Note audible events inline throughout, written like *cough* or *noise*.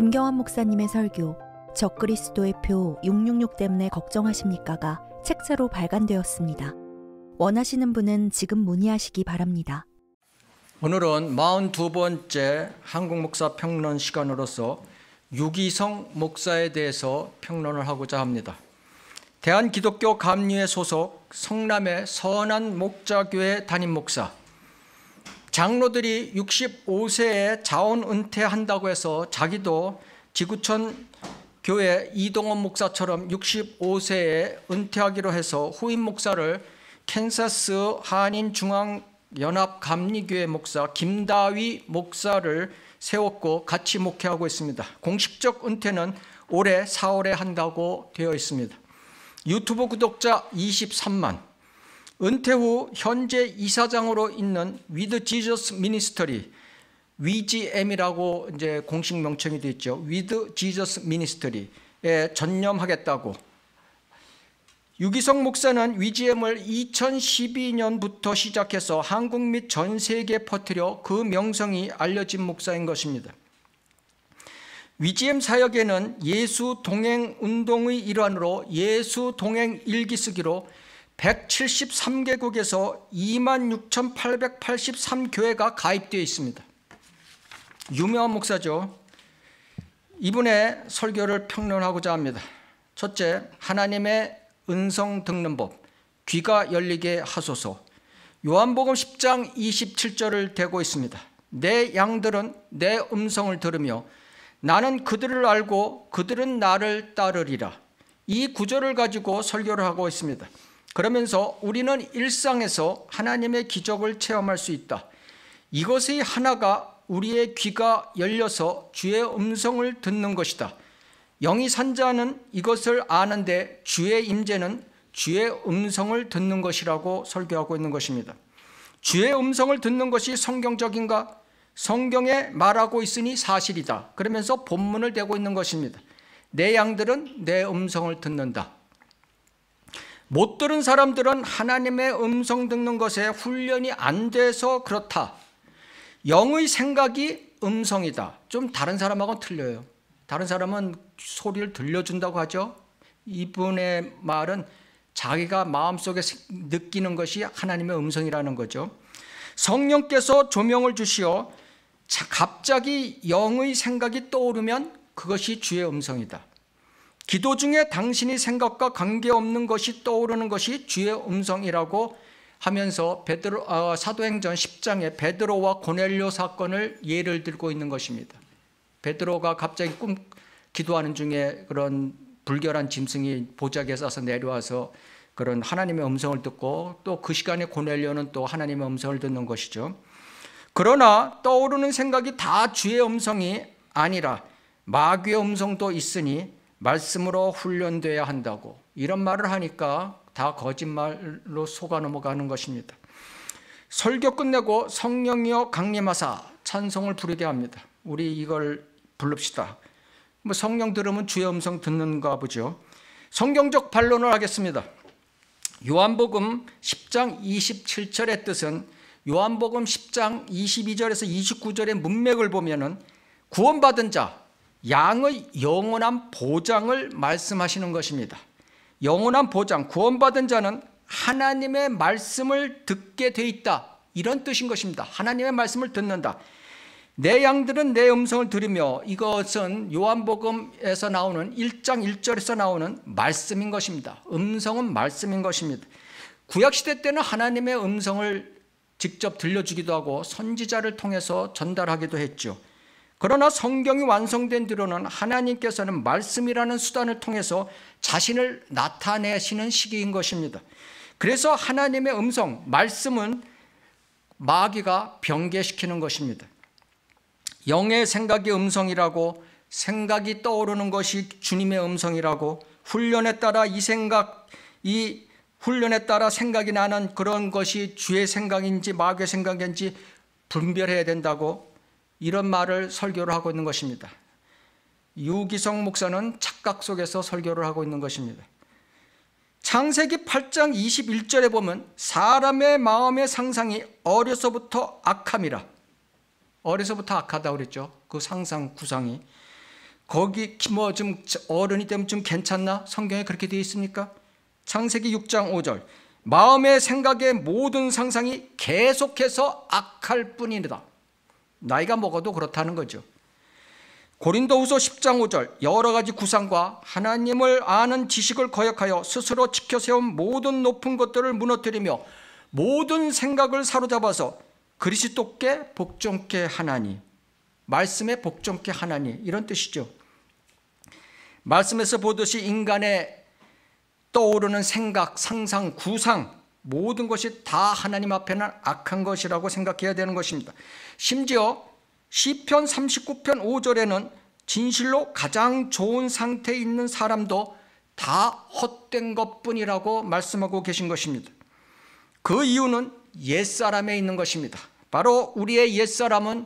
김경환 목사님의 설교 적그리스도의 표 666 때문에 걱정하십니까가 책자로 발간되었습니다. 원하시는 분은 지금 문의하시기 바랍니다. 오늘은 42번째 한국 목사 평론 시간으로서 유기성 목사에 대해서 평론을 하고자 합니다. 대한기독교 감리회 소속 성남의 선한 목자교회 담임 목사 장로들이 65세에 자원 은퇴한다고 해서 자기도 지구촌 교회 이동원 목사처럼 65세에 은퇴하기로 해서 후임 목사를 캔사스 한인 중앙 연합 감리교회 목사 김다위 목사를 세웠고 같이 목회하고 있습니다. 공식적 은퇴는 올해 4월에 한다고 되어 있습니다. 유튜브 구독자 23만, 은퇴 후 현재 이사장으로 있는 With Jesus Ministry WGM이라고 이제 공식 명칭이 되어 있죠. With Jesus Ministry에 전념하겠다고 유기성 목사는 WGM을 2012년부터 시작해서 한국 및 전 세계에 퍼뜨려 그 명성이 알려진 목사인 것입니다. WGM 사역에는 예수 동행 운동의 일환으로 예수 동행 일기 쓰기로 173개국에서 26,883교회가 가입되어 있습니다. 유명한 목사죠. 이분의 설교를 평론하고자 합니다. 첫째, 하나님의 은성 듣는 법, 귀가 열리게 하소서. 요한복음 10장 27절을 대고 있습니다. 내 양들은 내 음성을 들으며 나는 그들을 알고 그들은 나를 따르리라. 이 구절을 가지고 설교를 하고 있습니다. 그러면서 우리는 일상에서 하나님의 기적을 체험할 수 있다. 이것의 하나가 우리의 귀가 열려서 주의 음성을 듣는 것이다. 영이 산 자는 이것을 아는데 주의 임재는 주의 음성을 듣는 것이라고 설교하고 있는 것입니다. 주의 음성을 듣는 것이 성경적인가? 성경에 말하고 있으니 사실이다. 그러면서 본문을 대고 있는 것입니다. 내 양들은 내 음성을 듣는다. 못 들은 사람들은 하나님의 음성 듣는 것에 훈련이 안 돼서 그렇다. 영의 생각이 음성이다. 좀 다른 사람하고는 틀려요. 다른 사람은 소리를 들려준다고 하죠. 이분의 말은 자기가 마음속에 느끼는 것이 하나님의 음성이라는 거죠. 성령께서 조명을 주시어 갑자기 영의 생각이 떠오르면 그것이 주의 음성이다. 기도 중에 당신이 생각과 관계없는 것이 떠오르는 것이 주의 음성이라고 하면서 베드로 어, 사도행전 10장에 베드로와 고넬료 사건을 예를 들고 있는 것입니다. 베드로가 갑자기 꿈 기도하는 중에 그런 불결한 짐승이 보자기에 싸서 내려와서 그런 하나님의 음성을 듣고 또 그 시간에 고넬료는 또 하나님의 음성을 듣는 것이죠. 그러나 떠오르는 생각이 다 주의 음성이 아니라 마귀의 음성도 있으니 말씀으로 훈련돼야 한다고 이런 말을 하니까 다 거짓말로 속아 넘어가는 것입니다. 설교 끝내고 성령이여 강림하사 찬송을 부르게 합니다. 우리 이걸 부릅시다. 뭐 성령 들으면 주의 음성 듣는가 보죠. 성경적 반론을 하겠습니다. 요한복음 10장 27절의 뜻은 요한복음 10장 22절에서 29절의 문맥을 보면은 구원받은 자, 양의 영원한 보장을 말씀하시는 것입니다. 영원한 보장, 구원받은 자는 하나님의 말씀을 듣게 돼 있다. 이런 뜻인 것입니다. 하나님의 말씀을 듣는다. 내 양들은 내 음성을 들으며 이것은 요한복음에서 나오는 1장 1절에서 나오는 말씀인 것입니다. 음성은 말씀인 것입니다. 구약시대 때는 하나님의 음성을 직접 들려주기도 하고 선지자를 통해서 전달하기도 했죠. 그러나 성경이 완성된 뒤로는 하나님께서는 말씀이라는 수단을 통해서 자신을 나타내시는 시기인 것입니다. 그래서 하나님의 음성, 말씀은 마귀가 병개시키는 것입니다. 영의 생각이 음성이라고 생각이 떠오르는 것이 주님의 음성이라고 훈련에 따라 이 생각, 이 훈련에 따라 생각이 나는 그런 것이 주의 생각인지 마귀의 생각인지 분별해야 된다고 이런 말을 설교를 하고 있는 것입니다. 유기성 목사는 착각 속에서 설교를 하고 있는 것입니다. 창세기 8장 21절에 보면 사람의 마음의 상상이 어려서부터 악함이라. 어려서부터 악하다 그랬죠. 그 상상 구상이. 거기 뭐 좀 어른이 되면 좀 괜찮나? 성경에 그렇게 되어 있습니까? 창세기 6장 5절. 마음의 생각의 모든 상상이 계속해서 악할 뿐이다. 나이가 먹어도 그렇다는 거죠. 고린도후서 10장 5절 여러 가지 구상과 하나님을 아는 지식을 거역하여 스스로 지켜 세운 모든 높은 것들을 무너뜨리며 모든 생각을 사로잡아서 그리스도께 복종케 하나니 말씀에 복종케 하나니 이런 뜻이죠. 말씀에서 보듯이 인간의 떠오르는 생각, 상상, 구상 모든 것이 다 하나님 앞에는 악한 것이라고 생각해야 되는 것입니다. 심지어 시편 39편 5절에는 진실로 가장 좋은 상태에 있는 사람도 다 헛된 것뿐이라고 말씀하고 계신 것입니다. 그 이유는 옛사람에 있는 것입니다. 바로 우리의 옛사람은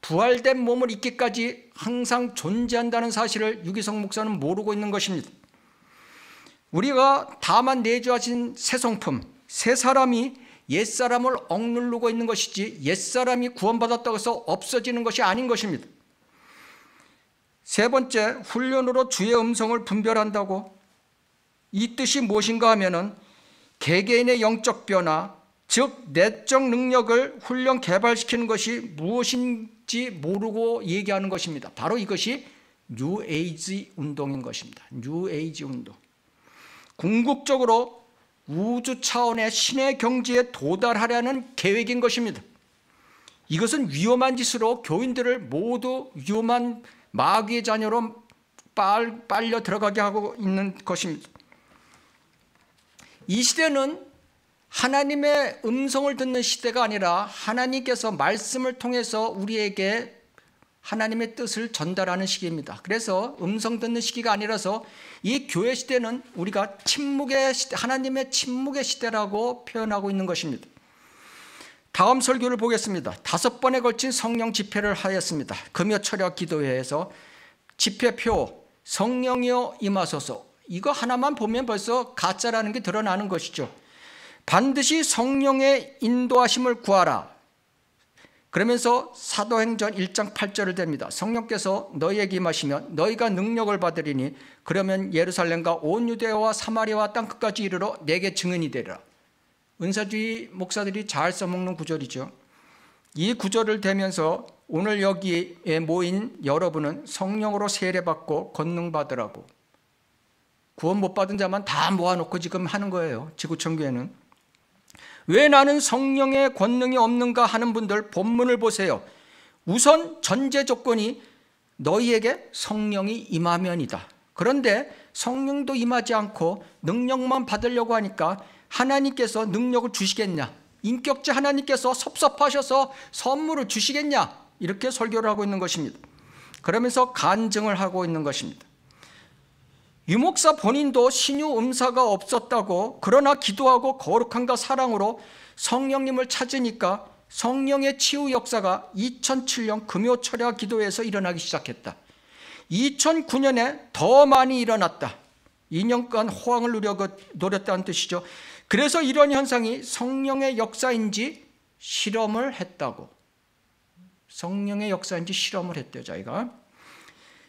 부활된 몸을 입기까지 항상 존재한다는 사실을 유기성 목사는 모르고 있는 것입니다. 우리가 다만 내주하신 새 성품, 새 사람이 옛사람을 억누르고 있는 것이지 옛사람이 구원받았다고 해서 없어지는 것이 아닌 것입니다. 세 번째, 훈련으로 주의 음성을 분별한다고 이 뜻이 무엇인가 하면은 개개인의 영적 변화, 즉 내적 능력을 훈련 개발시키는 것이 무엇인지 모르고 얘기하는 것입니다. 바로 이것이 뉴 에이지 운동인 것입니다. 뉴 에이지 운동. 궁극적으로 우주 차원의 신의 경지에 도달하려는 계획인 것입니다. 이것은 위험한 짓으로 교인들을 모두 위험한 마귀의 자녀로 빨려 들어가게 하고 있는 것입니다. 이 시대는 하나님의 음성을 듣는 시대가 아니라 하나님께서 말씀을 통해서 우리에게 하나님의 뜻을 전달하는 시기입니다. 그래서 음성 듣는 시기가 아니라서 이 교회 시대는 우리가 침묵의 시대, 하나님의 침묵의 시대라고 표현하고 있는 것입니다. 다음 설교를 보겠습니다. 다섯 번에 걸친 성령 집회를 하였습니다. 금요 철야 기도회에서 집회표 성령이여 임하소서 이거 하나만 보면 벌써 가짜라는 게 드러나는 것이죠. 반드시 성령의 인도하심을 구하라. 그러면서 사도행전 1장 8절을 됩니다. 성령께서 너희에게 임하시면 너희가 능력을 받으리니 그러면 예루살렘과 온 유대와 사마리아와 땅 끝까지 이르러 내게 증인이 되리라. 은사주의 목사들이 잘 써먹는 구절이죠. 이 구절을 대면서 오늘 여기에 모인 여러분은 성령으로 세례받고 권능받으라고 구원 못 받은 자만 다 모아놓고 지금 하는 거예요. 지구촌교회는. 왜 나는 성령의 권능이 없는가 하는 분들 본문을 보세요. 우선 전제 조건이 너희에게 성령이 임하면이다. 그런데 성령도 임하지 않고 능력만 받으려고 하니까 하나님께서 능력을 주시겠냐? 인격자 하나님께서 섭섭하셔서 선물을 주시겠냐? 이렇게 설교를 하고 있는 것입니다. 그러면서 간증을 하고 있는 것입니다. 유목사 본인도 신유 음사가 없었다고 그러나 기도하고 거룩함과 사랑으로 성령님을 찾으니까 성령의 치유 역사가 2007년 금요 철야 기도에서 일어나기 시작했다. 2009년에 더 많이 일어났다. 2년간 호황을 누려 노렸다는 뜻이죠. 그래서 이런 현상이 성령의 역사인지 실험을 했다고. 성령의 역사인지 실험을 했대요, 자기가.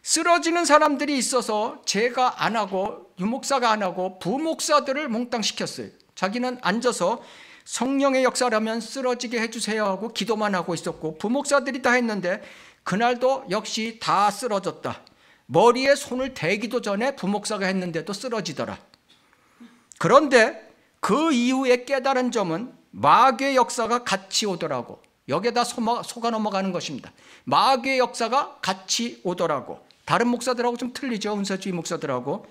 쓰러지는 사람들이 있어서 제가 안 하고 유목사가 안 하고 부목사들을 몽땅 시켰어요. 자기는 앉아서 성령의 역사라면 쓰러지게 해주세요 하고 기도만 하고 있었고 부목사들이 다 했는데 그날도 역시 다 쓰러졌다. 머리에 손을 대기도 전에 부목사가 했는데도 쓰러지더라. 그런데 그 이후에 깨달은 점은 마귀의 역사가 같이 오더라고. 여기에다 속아 넘어가는 것입니다. 마귀의 역사가 같이 오더라고. 다른 목사들하고 좀 틀리죠. 은사주의 목사들하고.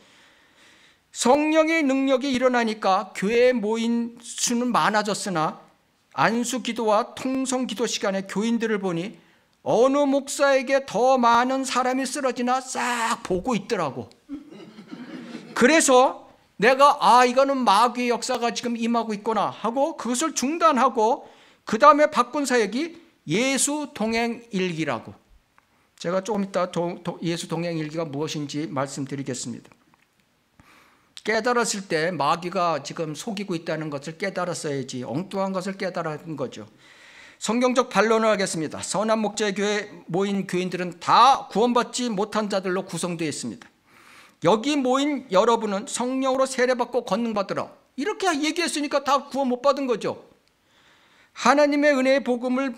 성령의 능력이 일어나니까 교회에 모인 수는 많아졌으나 안수 기도와 통성 기도 시간에 교인들을 보니 어느 목사에게 더 많은 사람이 쓰러지나 싹 보고 있더라고. 그래서 내가 아 이거는 마귀의 역사가 지금 임하고 있구나 하고 그것을 중단하고 그 다음에 바꾼 사역이 예수 동행 일기라고 제가 조금 이따 예수 동행 일기가 무엇인지 말씀드리겠습니다. 깨달았을 때 마귀가 지금 속이고 있다는 것을 깨달았어야지 엉뚱한 것을 깨달은 거죠. 성경적 반론을 하겠습니다. 선한 목자의 교회 모인 교인들은 다 구원받지 못한 자들로 구성되어 있습니다. 여기 모인 여러분은 성령으로 세례받고 건능받으라. 이렇게 얘기했으니까 다 구원 못 받은 거죠. 하나님의 은혜의 복음을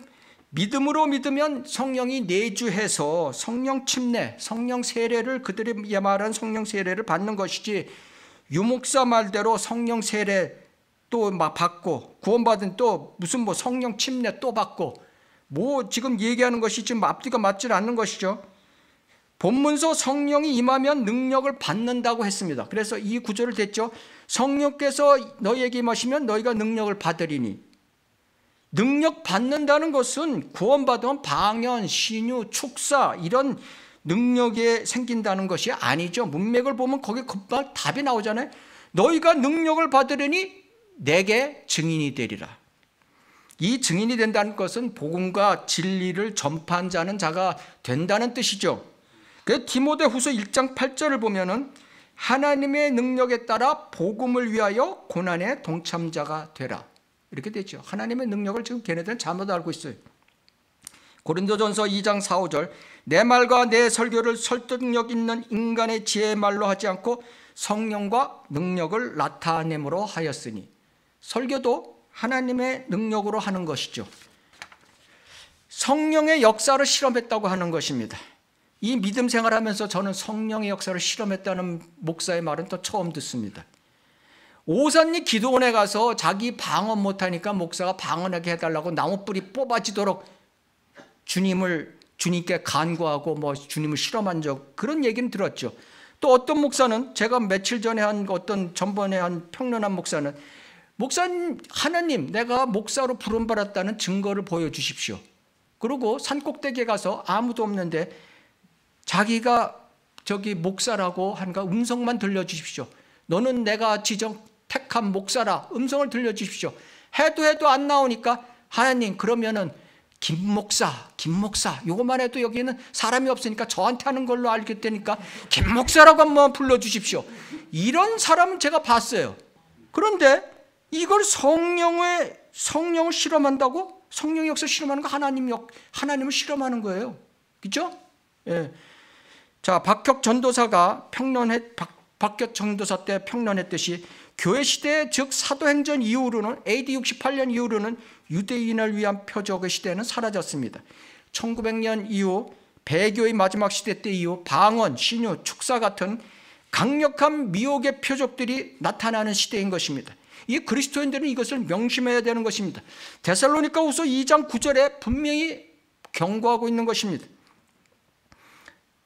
믿음으로 믿으면 성령이 내주해서 성령 침례, 성령 세례를 그들이 말한 성령 세례를 받는 것이지 유목사 말대로 성령 세례 또 막 받고 구원받은 또 무슨 뭐 성령 침례 또 받고 뭐 지금 얘기하는 것이 지금 앞뒤가 맞질 않는 것이죠. 본문서 성령이 임하면 능력을 받는다고 했습니다. 그래서 이 구절을 됐죠. 성령께서 너희에게 임하시면 너희가 능력을 받으리니 능력 받는다는 것은 구원받으면 방언, 신유, 축사 이런 능력이 생긴다는 것이 아니죠. 문맥을 보면 거기 금방 답이 나오잖아요. 너희가 능력을 받으려니 내게 증인이 되리라. 이 증인이 된다는 것은 복음과 진리를 전파한 자는 자가 된다는 뜻이죠. 그 디모데 후서 1장 8절을 보면은 하나님의 능력에 따라 복음을 위하여 고난의 동참자가 되라. 이렇게 되죠. 하나님의 능력을 지금 걔네들은 잘못 알고 있어요. 고린도전서 2장 4, 5절 내 말과 내 설교를 설득력 있는 인간의 지혜의 말로 하지 않고 성령과 능력을 나타내므로 하였으니 설교도 하나님의 능력으로 하는 것이죠. 성령의 역사를 실험했다고 하는 것입니다. 이 믿음 생활하면서 저는 성령의 역사를 실험했다는 목사의 말은 또 처음 듣습니다. 오산리 기도원에 가서 자기 방언 못하니까 목사가 방언하게 해달라고 나무뿌리 뽑아지도록 주님을 주님께 간구하고 뭐 주님을 실험한 적 그런 얘기는 들었죠. 또 어떤 목사는 제가 며칠 전에 한 어떤 전번에 한 평론한 목사는 목사님 하나님 내가 목사로 부름 받았다는 증거를 보여주십시오. 그리고 산 꼭대기에 가서 아무도 없는데 자기가 저기 목사라고 한가 음성만 들려주십시오. 너는 내가 지정 택한 목사라 음성을 들려주십시오. 해도 해도 안 나오니까 하나님 그러면은 김 목사, 김 목사 요것만 해도 여기는 사람이 없으니까 저한테 하는 걸로 알겠다니까 김 목사라고 한번 불러주십시오. 이런 사람은 제가 봤어요. 그런데 이걸 성령의 성령을 실험한다고 성령 역사 실험하는 거 하나님 역 하나님을 실험하는 거예요. 그죠? 예. 자 박혁 전도사가 평론했 박, 박혁 전도사 때 평론했듯이 교회 시대 즉 사도행전 이후로는 AD 68년 이후로는 유대인을 위한 표적의 시대는 사라졌습니다. 1900년 이후 배교의 마지막 시대 때 이후 방언, 신유, 축사 같은 강력한 미혹의 표적들이 나타나는 시대인 것입니다. 이 그리스도인들은 이것을 명심해야 되는 것입니다. 데살로니가 후서 2장 9절에 분명히 경고하고 있는 것입니다.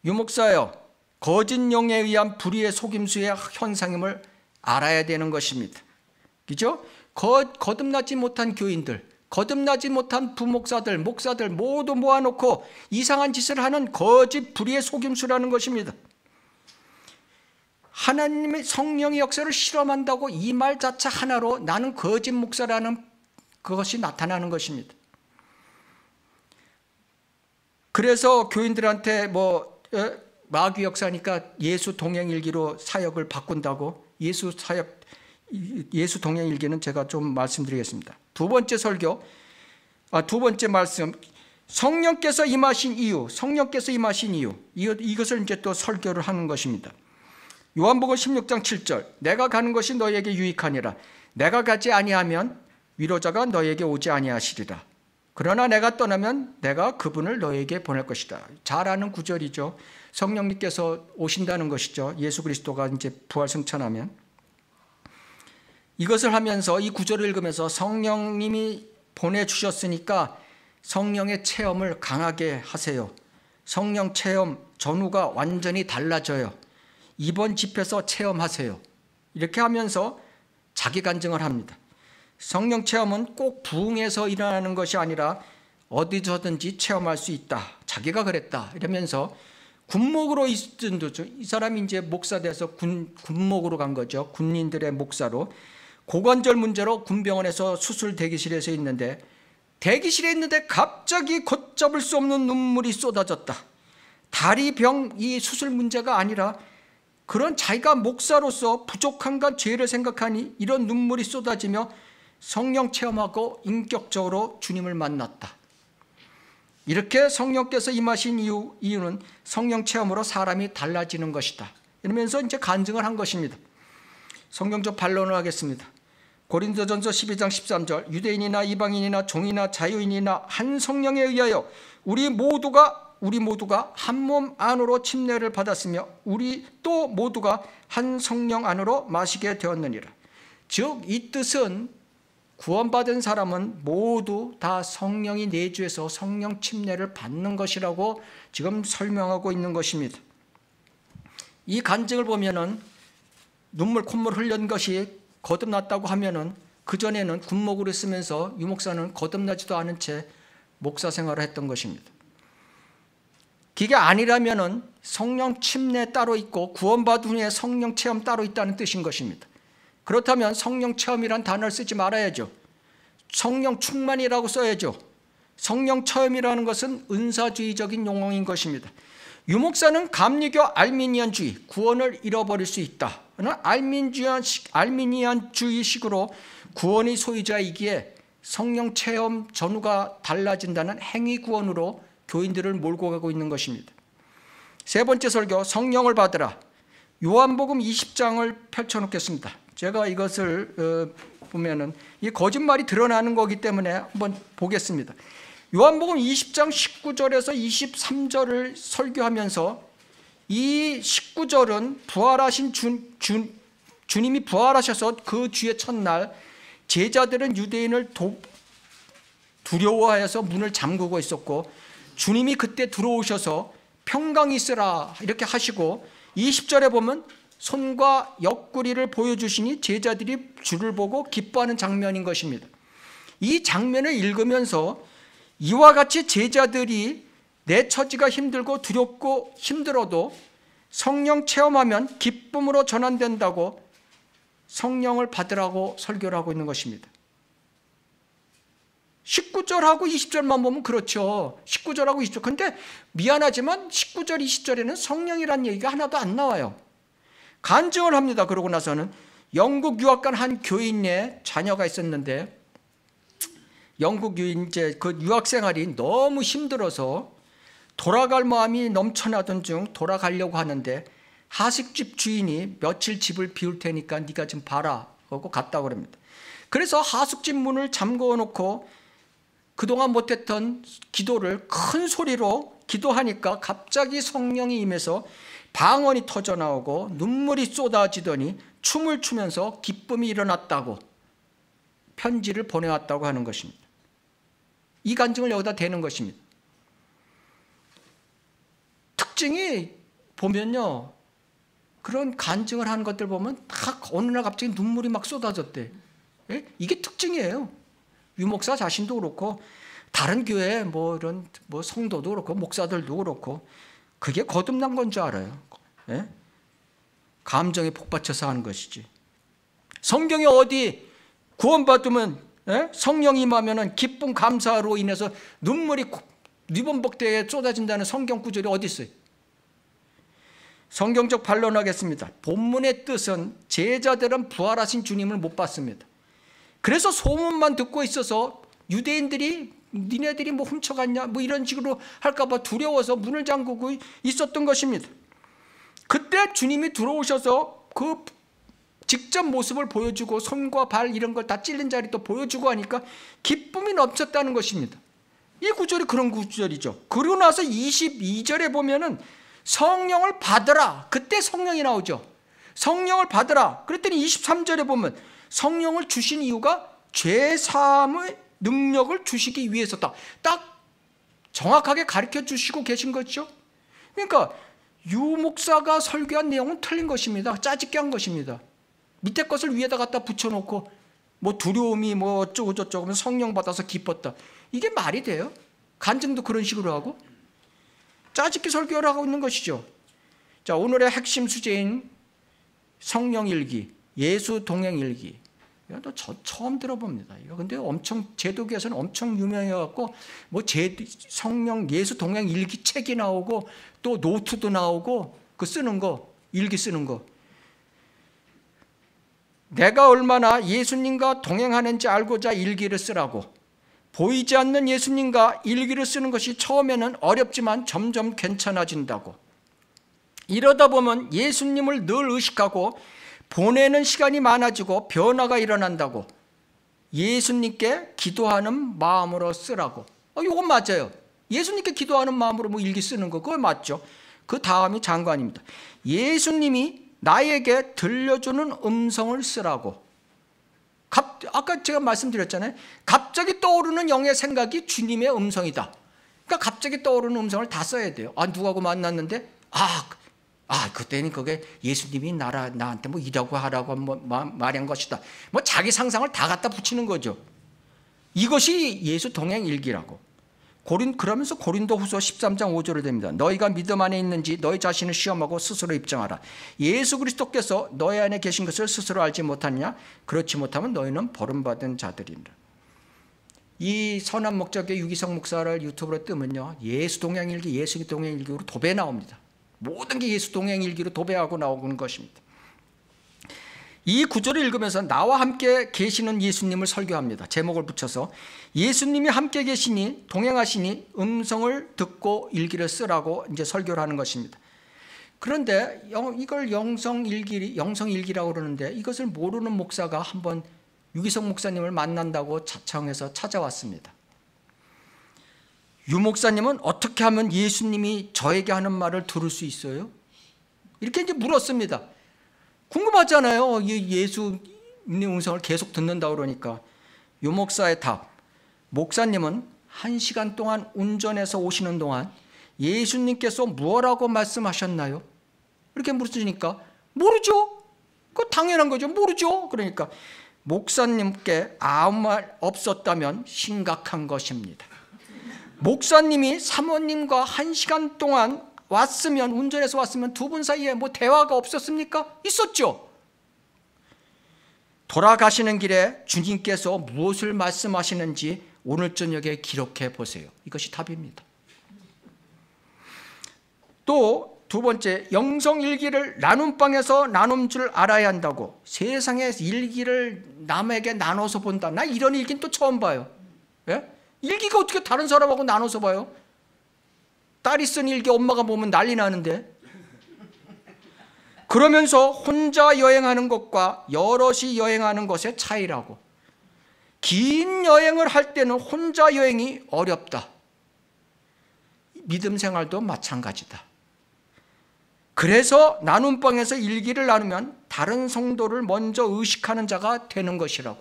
유목사여 거짓 영에 의한 불의의 속임수의 현상임을 알아야 되는 것입니다. 그죠? 거, 거듭나지 못한 교인들, 거듭나지 못한 부목사들, 목사들 모두 모아놓고 이상한 짓을 하는 거짓 불의의 속임수라는 것입니다. 하나님의 성령의 역사를 실험한다고 이 말 자체 하나로 나는 거짓 목사라는 그것이 나타나는 것입니다. 그래서 교인들한테 뭐 마귀 역사니까 예수 동행일기로 사역을 바꾼다고 예수 사역 예수 동행 일기는 제가 좀 말씀드리겠습니다. 두 번째 설교, 아, 두 번째 말씀, 성령께서 임하신 이유, 성령께서 임하신 이유, 이것을 이제 또 설교를 하는 것입니다. 요한복음 16장 7절, 내가 가는 것이 너에게 유익하니라. 내가 가지 아니하면 위로자가 너에게 오지 아니하시리라. 그러나 내가 떠나면 내가 그분을 너에게 보낼 것이다. 잘 아는 구절이죠. 성령님께서 오신다는 것이죠. 예수 그리스도가 이제 부활 승천하면. 이것을 하면서 이 구절을 읽으면서 성령님이 보내 주셨으니까 성령의 체험을 강하게 하세요. 성령 체험 전후가 완전히 달라져요. 이번 집에서 체험하세요. 이렇게 하면서 자기 간증을 합니다. 성령 체험은 꼭 부흥에서 일어나는 것이 아니라 어디서든지 체험할 수 있다. 자기가 그랬다. 이러면서 군목으로 있던 도죠. 이 사람이 이제 목사 돼서 군, 군목으로 간 거죠. 군인들의 목사로. 고관절 문제로 군병원에서 수술 대기실에서 있는데 대기실에 있는데 갑자기 걷잡을 수 없는 눈물이 쏟아졌다. 다리 병 이 수술 문제가 아니라 그런 자기가 목사로서 부족한 것 죄를 생각하니 이런 눈물이 쏟아지며 성령 체험하고 인격적으로 주님을 만났다. 이렇게 성령께서 임하신 이유, 이유는 성령 체험으로 사람이 달라지는 것이다. 이러면서 이제 간증을 한 것입니다. 성경적 반론을 하겠습니다. 고린도전서 12장 13절 유대인이나 이방인이나 종이나 자유인이나 한 성령에 의하여 우리 모두가 우리 모두가 한 몸 안으로 침례를 받았으며 우리 또 모두가 한 성령 안으로 마시게 되었느니라. 즉 이 뜻은 구원받은 사람은 모두 다 성령이 내주에서 성령 침례를 받는 것이라고 지금 설명하고 있는 것입니다. 이 간증을 보면은 눈물 콧물 흘린 것이 거듭났다고 하면은 그 전에는 군목으로 쓰면서 유목사는 거듭나지도 않은 채 목사 생활을 했던 것입니다. 그게 아니라면은 성령 침례 따로 있고 구원받은 후에 성령 체험 따로 있다는 뜻인 것입니다. 그렇다면 성령 체험이란 단어를 쓰지 말아야죠. 성령 충만이라고 써야죠. 성령 체험이라는 것은 은사주의적인 용어인 것입니다. 유목사는 감리교 알미니안주의, 구원을 잃어버릴 수 있다. 알미니안, 알미니안주의식으로 구원의 소유자이기에 성령 체험 전후가 달라진다는 행위 구원으로 교인들을 몰고 가고 있는 것입니다. 세 번째 설교 성령을 받으라. 요한복음 20장을 펼쳐 놓겠습니다. 제가 이것을 어, 보면은 이 거짓말이 드러나는 거기 때문에 한번 보겠습니다. 요한복음 20장 19절에서 23절을 설교하면서 이 19절은 부활하신 주, 주, 주님이 부활하셔서 그 주의 첫날 제자들은 유대인을 도, 두려워하여서 문을 잠그고 있었고 주님이 그때 들어오셔서 평강이 있으라 이렇게 하시고 20절에 보면 손과 옆구리를 보여주시니 제자들이 주를 보고 기뻐하는 장면인 것입니다. 이 장면을 읽으면서 이와 같이 제자들이 내 처지가 힘들고 두렵고 힘들어도 성령 체험하면 기쁨으로 전환된다고 성령을 받으라고 설교를 하고 있는 것입니다. 19절하고 20절만 보면 그렇죠. 19절하고 20절. 근데 미안하지만 19절, 20절에는 성령이라는 얘기가 하나도 안 나와요. 간증을 합니다. 그러고 나서는 영국 유학 간 한 교인의 자녀가 있었는데 영국 유인 이제 그 유학 생활이 너무 힘들어서 돌아갈 마음이 넘쳐나던 중 돌아가려고 하는데 하숙집 주인이 며칠 집을 비울 테니까 네가 좀 봐라 하고 갔다 그럽니다. 그래서 하숙집 문을 잠궈 놓고 그동안 못했던 기도를 큰 소리로 기도하니까 갑자기 성령이 임해서 방언이 터져 나오고 눈물이 쏟아지더니 춤을 추면서 기쁨이 일어났다고 편지를 보내왔다고 하는 것입니다. 이 간증을 여기다 대는 것입니다. 특징이 보면요. 그런 간증을 하는 것들 보면 다 어느 날 갑자기 눈물이 막 쏟아졌대. 예? 이게 특징이에요. 유목사 자신도 그렇고 다른 교회 뭐 이런 뭐 성도도 그렇고 목사들도 그렇고 그게 거듭난 건 줄 알아요. 예? 감정에 복받쳐서 하는 것이지. 성경에 어디 구원받으면 예? 성령이 임하면 기쁨 감사로 인해서 눈물이 리본복대에 쏟아진다는 성경 구절이 어디 있어요? 성경적 반론하겠습니다. 본문의 뜻은 제자들은 부활하신 주님을 못 봤습니다. 그래서 소문만 듣고 있어서 유대인들이 니네들이 뭐 훔쳐갔냐 뭐 이런 식으로 할까봐 두려워서 문을 잠그고 있었던 것입니다. 그때 주님이 들어오셔서 그 직접 모습을 보여주고 손과 발 이런 걸 다 찔린 자리 또 보여주고 하니까 기쁨이 넘쳤다는 것입니다. 이 구절이 그런 구절이죠. 그리고 나서 22절에 보면은 성령을 받으라. 그때 성령이 나오죠. 성령을 받으라. 그랬더니 23절에 보면 성령을 주신 이유가 죄 사함의 능력을 주시기 위해서다. 딱 정확하게 가르쳐 주시고 계신 거죠. 그러니까 유 목사가 설교한 내용은 틀린 것입니다. 짜집게 한 것입니다. 밑에 것을 위에다 갖다 붙여놓고 뭐 두려움이 뭐 어쩌고 저쩌고 성령 받아서 기뻤다. 이게 말이 돼요? 간증도 그런 식으로 하고 짜집기 설교를 하고 있는 것이죠. 자 오늘의 핵심 주제인 성령 일기, 예수 동행 일기. 이거 저 처음 들어봅니다. 이거 근데 엄청 제도교에서는 엄청 유명해갖고 뭐 제, 성령 예수 동행 일기 책이 나오고 또 노트도 나오고 그 쓰는 거 일기 쓰는 거. 내가 얼마나 예수님과 동행하는지 알고자 일기를 쓰라고. 보이지 않는 예수님과 일기를 쓰는 것이 처음에는 어렵지만 점점 괜찮아진다고. 이러다 보면 예수님을 늘 의식하고 보내는 시간이 많아지고 변화가 일어난다고 예수님께 기도하는 마음으로 쓰라고 어, 이건 맞아요 예수님께 기도하는 마음으로 뭐 일기 쓰는 거 그거 맞죠 그 다음이 장관입니다 예수님이 나에게 들려주는 음성을 쓰라고. 갑, 아까 제가 말씀드렸잖아요. 갑자기 떠오르는 영의 생각이 주님의 음성이다. 그러니까 갑자기 떠오르는 음성을 다 써야 돼요. 아, 누구하고 만났는데? 아, 아, 그때는 그게 예수님이 나라, 나한테 뭐 이라고 하라고 뭐, 말한 것이다. 뭐 자기 상상을 다 갖다 붙이는 거죠. 이것이 예수 동행 일기라고. 고린 그러면서 고린도 후서 13장 5절을 됩니다. 너희가 믿음 안에 있는지 너희 자신을 시험하고 스스로 입증하라. 예수 그리스도께서 너희 안에 계신 것을 스스로 알지 못하느냐? 그렇지 못하면 너희는 버림받은 자들이라. 이 선한 목적의 유기성 목사를 유튜브로 뜨면요. 예수 동행일기, 예수 동행일기로 도배 나옵니다. 모든 게 예수 동행일기로 도배하고 나오는 것입니다. 이 구절을 읽으면서 나와 함께 계시는 예수님을 설교합니다. 제목을 붙여서 예수님이 함께 계시니 동행하시니 음성을 듣고 일기를 쓰라고 이제 설교를 하는 것입니다. 그런데 이걸 영성 일기 영성 일기라고 그러는데 이것을 모르는 목사가 한번 유기성 목사님을 만난다고 자청해서 찾아왔습니다. 유 목사님은 어떻게 하면 예수님이 저에게 하는 말을 들을 수 있어요? 이렇게 이제 물었습니다. 궁금하잖아요. 예수님 음성을 계속 듣는다 그러니까. 요 목사의 답. 목사님은 한 시간 동안 운전해서 오시는 동안 예수님께서 뭐라고 말씀하셨나요? 이렇게 물으니까 모르죠. 그 당연한 거죠. 모르죠. 그러니까 목사님께 아무 말 없었다면 심각한 것입니다. 목사님이 사모님과 한 시간 동안 왔으면 운전해서 왔으면 두 분 사이에 뭐 대화가 없었습니까? 있었죠. 돌아가시는 길에 주님께서 무엇을 말씀하시는지 오늘 저녁에 기록해 보세요. 이것이 답입니다. 또 두 번째, 영성 일기를 나눔 방에서 나눔 줄 알아야 한다고. 세상에 일기를 남에게 나눠서 본다. 나 이런 일기는 또 처음 봐요. 예? 일기가 어떻게 다른 사람하고 나눠서 봐요? 딸이 쓴 일기 엄마가 보면 난리 나는데. 그러면서 혼자 여행하는 것과 여럿이 여행하는 것의 차이라고. 긴 여행을 할 때는 혼자 여행이 어렵다. 믿음 생활도 마찬가지다. 그래서 나눔방에서 일기를 나누면 다른 성도를 먼저 의식하는 자가 되는 것이라고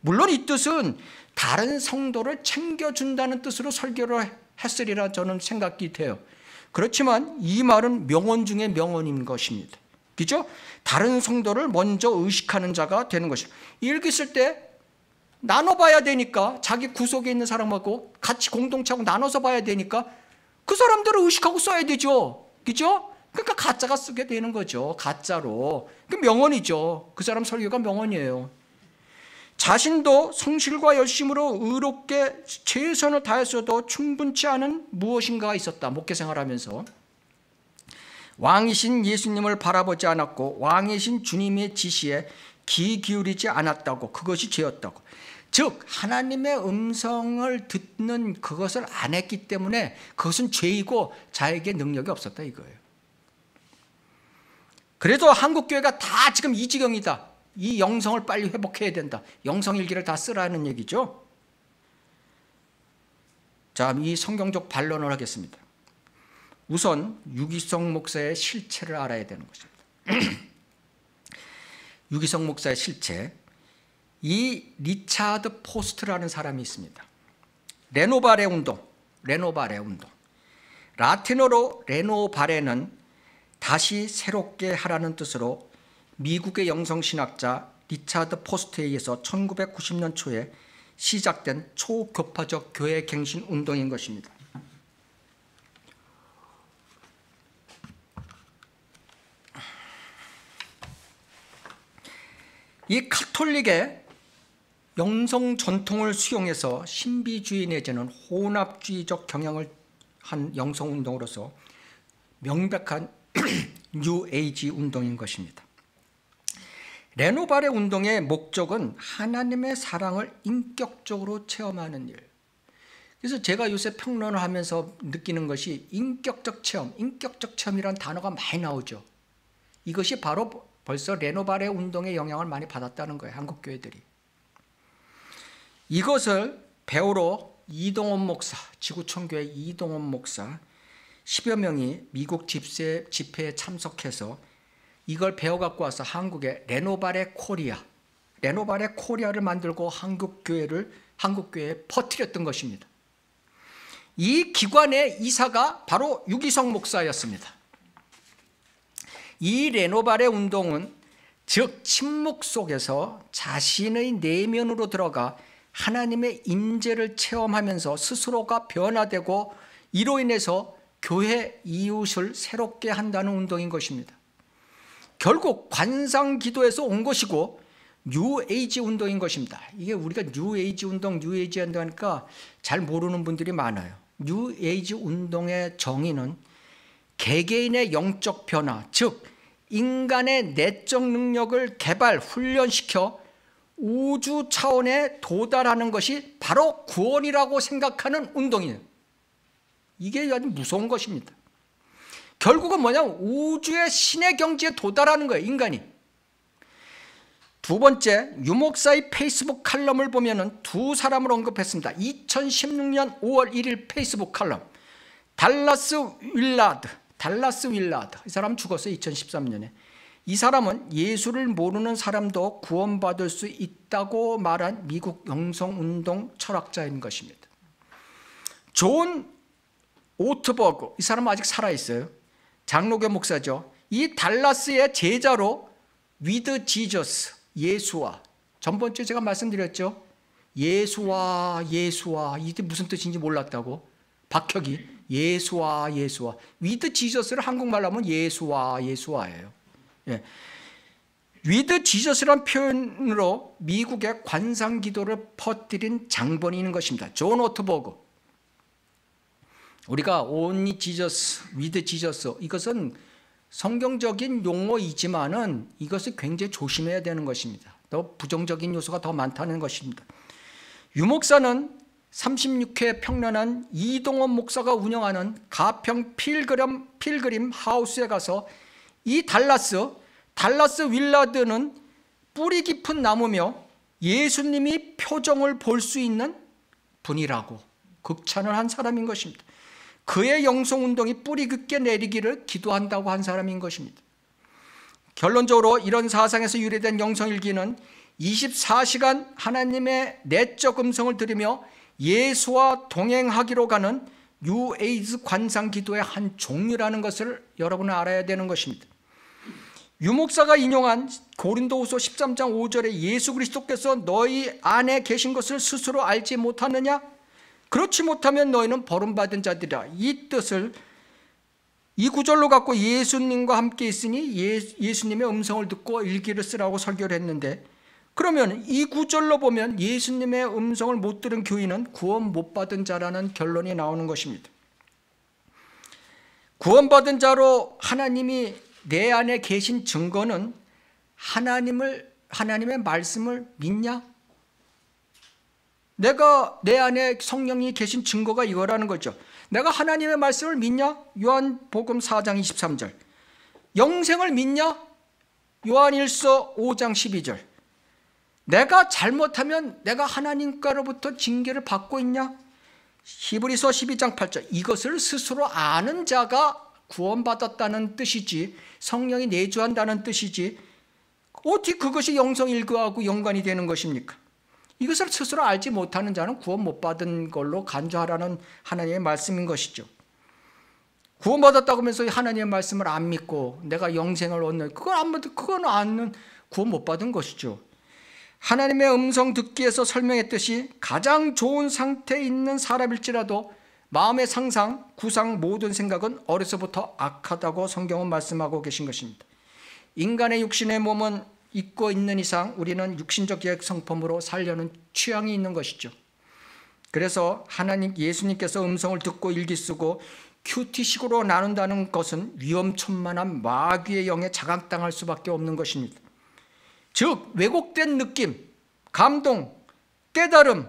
물론 이 뜻은 다른 성도를 챙겨준다는 뜻으로 설교를 했으리라 저는 생각이 돼요. 그렇지만 이 말은 명언 중에 명언인 것입니다. 그죠? 다른 성도를 먼저 의식하는 자가 되는 것이죠. 일기 쓸 때 나눠봐야 되니까 자기 구속에 있는 사람하고 같이 공동체하고 나눠서 봐야 되니까 그 사람들을 의식하고 써야 되죠. 그죠? 그러니까 가짜가 쓰게 되는 거죠. 가짜로. 그 명언이죠. 그 사람 설교가 명언이에요. 자신도 성실과 열심으로 의롭게 최선을 다했어도 충분치 않은 무엇인가가 있었다. 목회 생활하면서 왕이신 예수님을 바라보지 않았고 왕이신 주님의 지시에 귀 기울이지 않았다고 그것이 죄였다고. 즉 하나님의 음성을 듣는 그것을 안 했기 때문에 그것은 죄이고 자에게 능력이 없었다 이거예요. 그래도 한국 교회가 다 지금 이 지경이다. 이 영성을 빨리 회복해야 된다. 영성일기를 다 쓰라는 얘기죠. 자, 이 성경적 반론을 하겠습니다. 우선 유기성 목사의 실체를 알아야 되는 것입니다. *clears throat* 유기성 목사의 실체. 이 리차드 포스터라는 사람이 있습니다. 레노바레 운동, 레노바레 운동. 라틴어로 Renovare는 다시 새롭게 하라는 뜻으로 미국의 영성신학자 리차드 포스터에 의해서 1990년 초에 시작된 초교파적 교회 갱신 운동인 것입니다. 이 카톨릭의 영성 전통을 수용해서 신비주의 내지는 혼합주의적 경향을 한 영성 운동으로서 명백한 *clears throat* 뉴 에이지 운동인 것입니다. 레노바레 운동의 목적은 하나님의 사랑을 인격적으로 체험하는 일. 그래서 제가 요새 평론을 하면서 느끼는 것이 인격적 체험, 인격적 체험이라는 단어가 많이 나오죠. 이것이 바로 벌써 레노바레 운동의 영향을 많이 받았다는 거예요. 한국 교회들이. 이것을 배우러 이동원 목사, 지구촌교회 이동원 목사 10여 명이 미국 집세, 집회에 참석해서 이걸 배워갖고 와서 한국에 레노바레 코리아, 레노바레 코리아를 만들고 한국 교회를 한국 교회에 퍼뜨렸던 것입니다. 이 기관의 이사가 바로 유기성 목사였습니다. 이 레노바레 운동은 즉 침묵 속에서 자신의 내면으로 들어가 하나님의 임재를 체험하면서 스스로가 변화되고 이로 인해서 교회 이웃을 새롭게 한다는 운동인 것입니다. 결국 관상 기도에서 온 것이고 뉴에이지 운동인 것입니다. 이게 우리가 뉴에이지 운동, 뉴에이지 하니까 잘 모르는 분들이 많아요. 뉴에이지 운동의 정의는 개개인의 영적 변화, 즉 인간의 내적 능력을 개발, 훈련시켜 우주 차원에 도달하는 것이 바로 구원이라고 생각하는 운동이에요. 이게 아주 무서운 것입니다. 결국은 뭐냐면 우주의 신의 경지에 도달하는 거예요, 인간이. 두 번째, 유목사의 페이스북 칼럼을 보면은 두 사람을 언급했습니다. 2016년 5월 1일 페이스북 칼럼. 달라스 윌라드, 달라스 윌라드. 이 사람 죽었어요, 2013년에. 이 사람은 예수를 모르는 사람도 구원받을 수 있다고 말한 미국 영성운동 철학자인 것입니다. 존 오트버그, 이 사람은 아직 살아있어요. 장로교 목사죠. 이 달라스의 제자로 With Jesus, 예수와 전번주에 제가 말씀드렸죠. 예수와 예수와 이게 무슨 뜻인지 몰랐다고 박혁이 예수와 예수와 With Jesus를 한국말로 하면 예수와 예수와예요. 예. With Jesus란 표현으로 미국의 관상 기도를 퍼뜨린 있는 것입니다. 존 오트버그. 우리가 Only Jesus, With Jesus 이것은 성경적인 용어이지만은 이것을 굉장히 조심해야 되는 것입니다. 더 부정적인 요소가 더 많다는 것입니다. 유목사는 36회 평론한 이동원 목사가 운영하는 가평 필그림, 필그림 하우스에 가서 이 달라스, 달라스 윌라드는 뿌리 깊은 나무며 예수님이 표정을 볼 수 있는 분이라고 극찬을 한 사람인 것입니다. 그의 영성 운동이 뿌리 깊게 내리기를 기도한다고 한 사람인 것입니다. 결론적으로 이런 사상에서 유래된 영성 일기는 24시간 하나님의 내적 음성을 들으며 예수와 동행하기로 가는 뉴에이즈 관상 기도의 한 종류라는 것을 여러분은 알아야 되는 것입니다. 유목사가 인용한 고린도후서 13장 5절에 예수 그리스도께서 너희 안에 계신 것을 스스로 알지 못하느냐? 그렇지 못하면 너희는 버림받은 자들이라 이 뜻을 이 구절로 갖고 예수님과 함께 있으니 예, 수님의 음성을 듣고 일기를 쓰라고 설교를 했는데 그러면 이 구절로 보면 예수님의 음성을 못 들은 교인은 구원 못 받은 자라는 결론이 나오는 것입니다. 구원받은 자로 하나님이 내 안에 계신 증거는 하나님을 하나님의 말씀을 믿냐? 내가 내 안에 성령이 계신 증거가 이거라는 거죠. 내가 하나님의 말씀을 믿냐? 요한복음 4장 23절. 영생을 믿냐? 요한일서 5장 12절. 내가 잘못하면 내가 하나님과로부터 징계를 받고 있냐? 히브리서 12장 8절. 이것을 스스로 아는 자가 구원받았다는 뜻이지 성령이 내주한다는 뜻이지 어떻게 그것이 영성일교하고 연관이 되는 것입니까? 이것을 스스로 알지 못하는 자는 구원 못 받은 걸로 간주하라는 하나님의 말씀인 것이죠. 구원받았다고 하면서 하나님의 말씀을 안 믿고 내가 영생을 얻는 그건 안 믿, 그건 안는 구원 못 받은 것이죠. 하나님의 음성 듣기에서 설명했듯이 가장 좋은 상태에 있는 사람일지라도 마음의 상상, 구상 모든 생각은 어려서부터 악하다고 성경은 말씀하고 계신 것입니다. 인간의 육신의 몸은 있고 있는 이상 우리는 육신적 계획 성품으로 살려는 취향이 있는 것이죠. 그래서 하나님 예수님께서 음성을 듣고 일기 쓰고 큐티식으로 나눈다는 것은 위험천만한 마귀의 영에 자각당할 수밖에 없는 것입니다. 즉 왜곡된 느낌, 감동, 깨달음,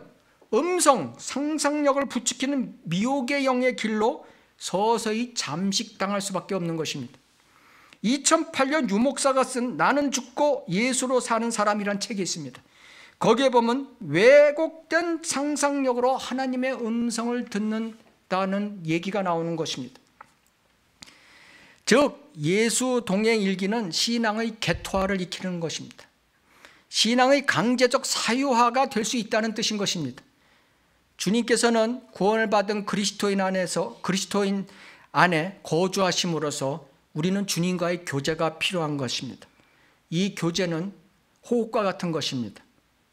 음성, 상상력을 부추기는 미혹의 영의 길로 서서히 잠식당할 수밖에 없는 것입니다. 2008년 유목사가 쓴 나는 죽고 예수로 사는 사람이란 책이 있습니다. 거기에 보면 왜곡된 상상력으로 하나님의 음성을 듣는다는 얘기가 나오는 것입니다. 즉 예수 동행 일기는 신앙의 개토화를 익히는 것입니다. 신앙의 강제적 사유화가 될 수 있다는 뜻인 것입니다. 주님께서는 구원을 받은 그리스도인 안에서 그리스도인 안에 거주하심으로써 우리는 주님과의 교제가 필요한 것입니다. 이 교제는 호흡과 같은 것입니다.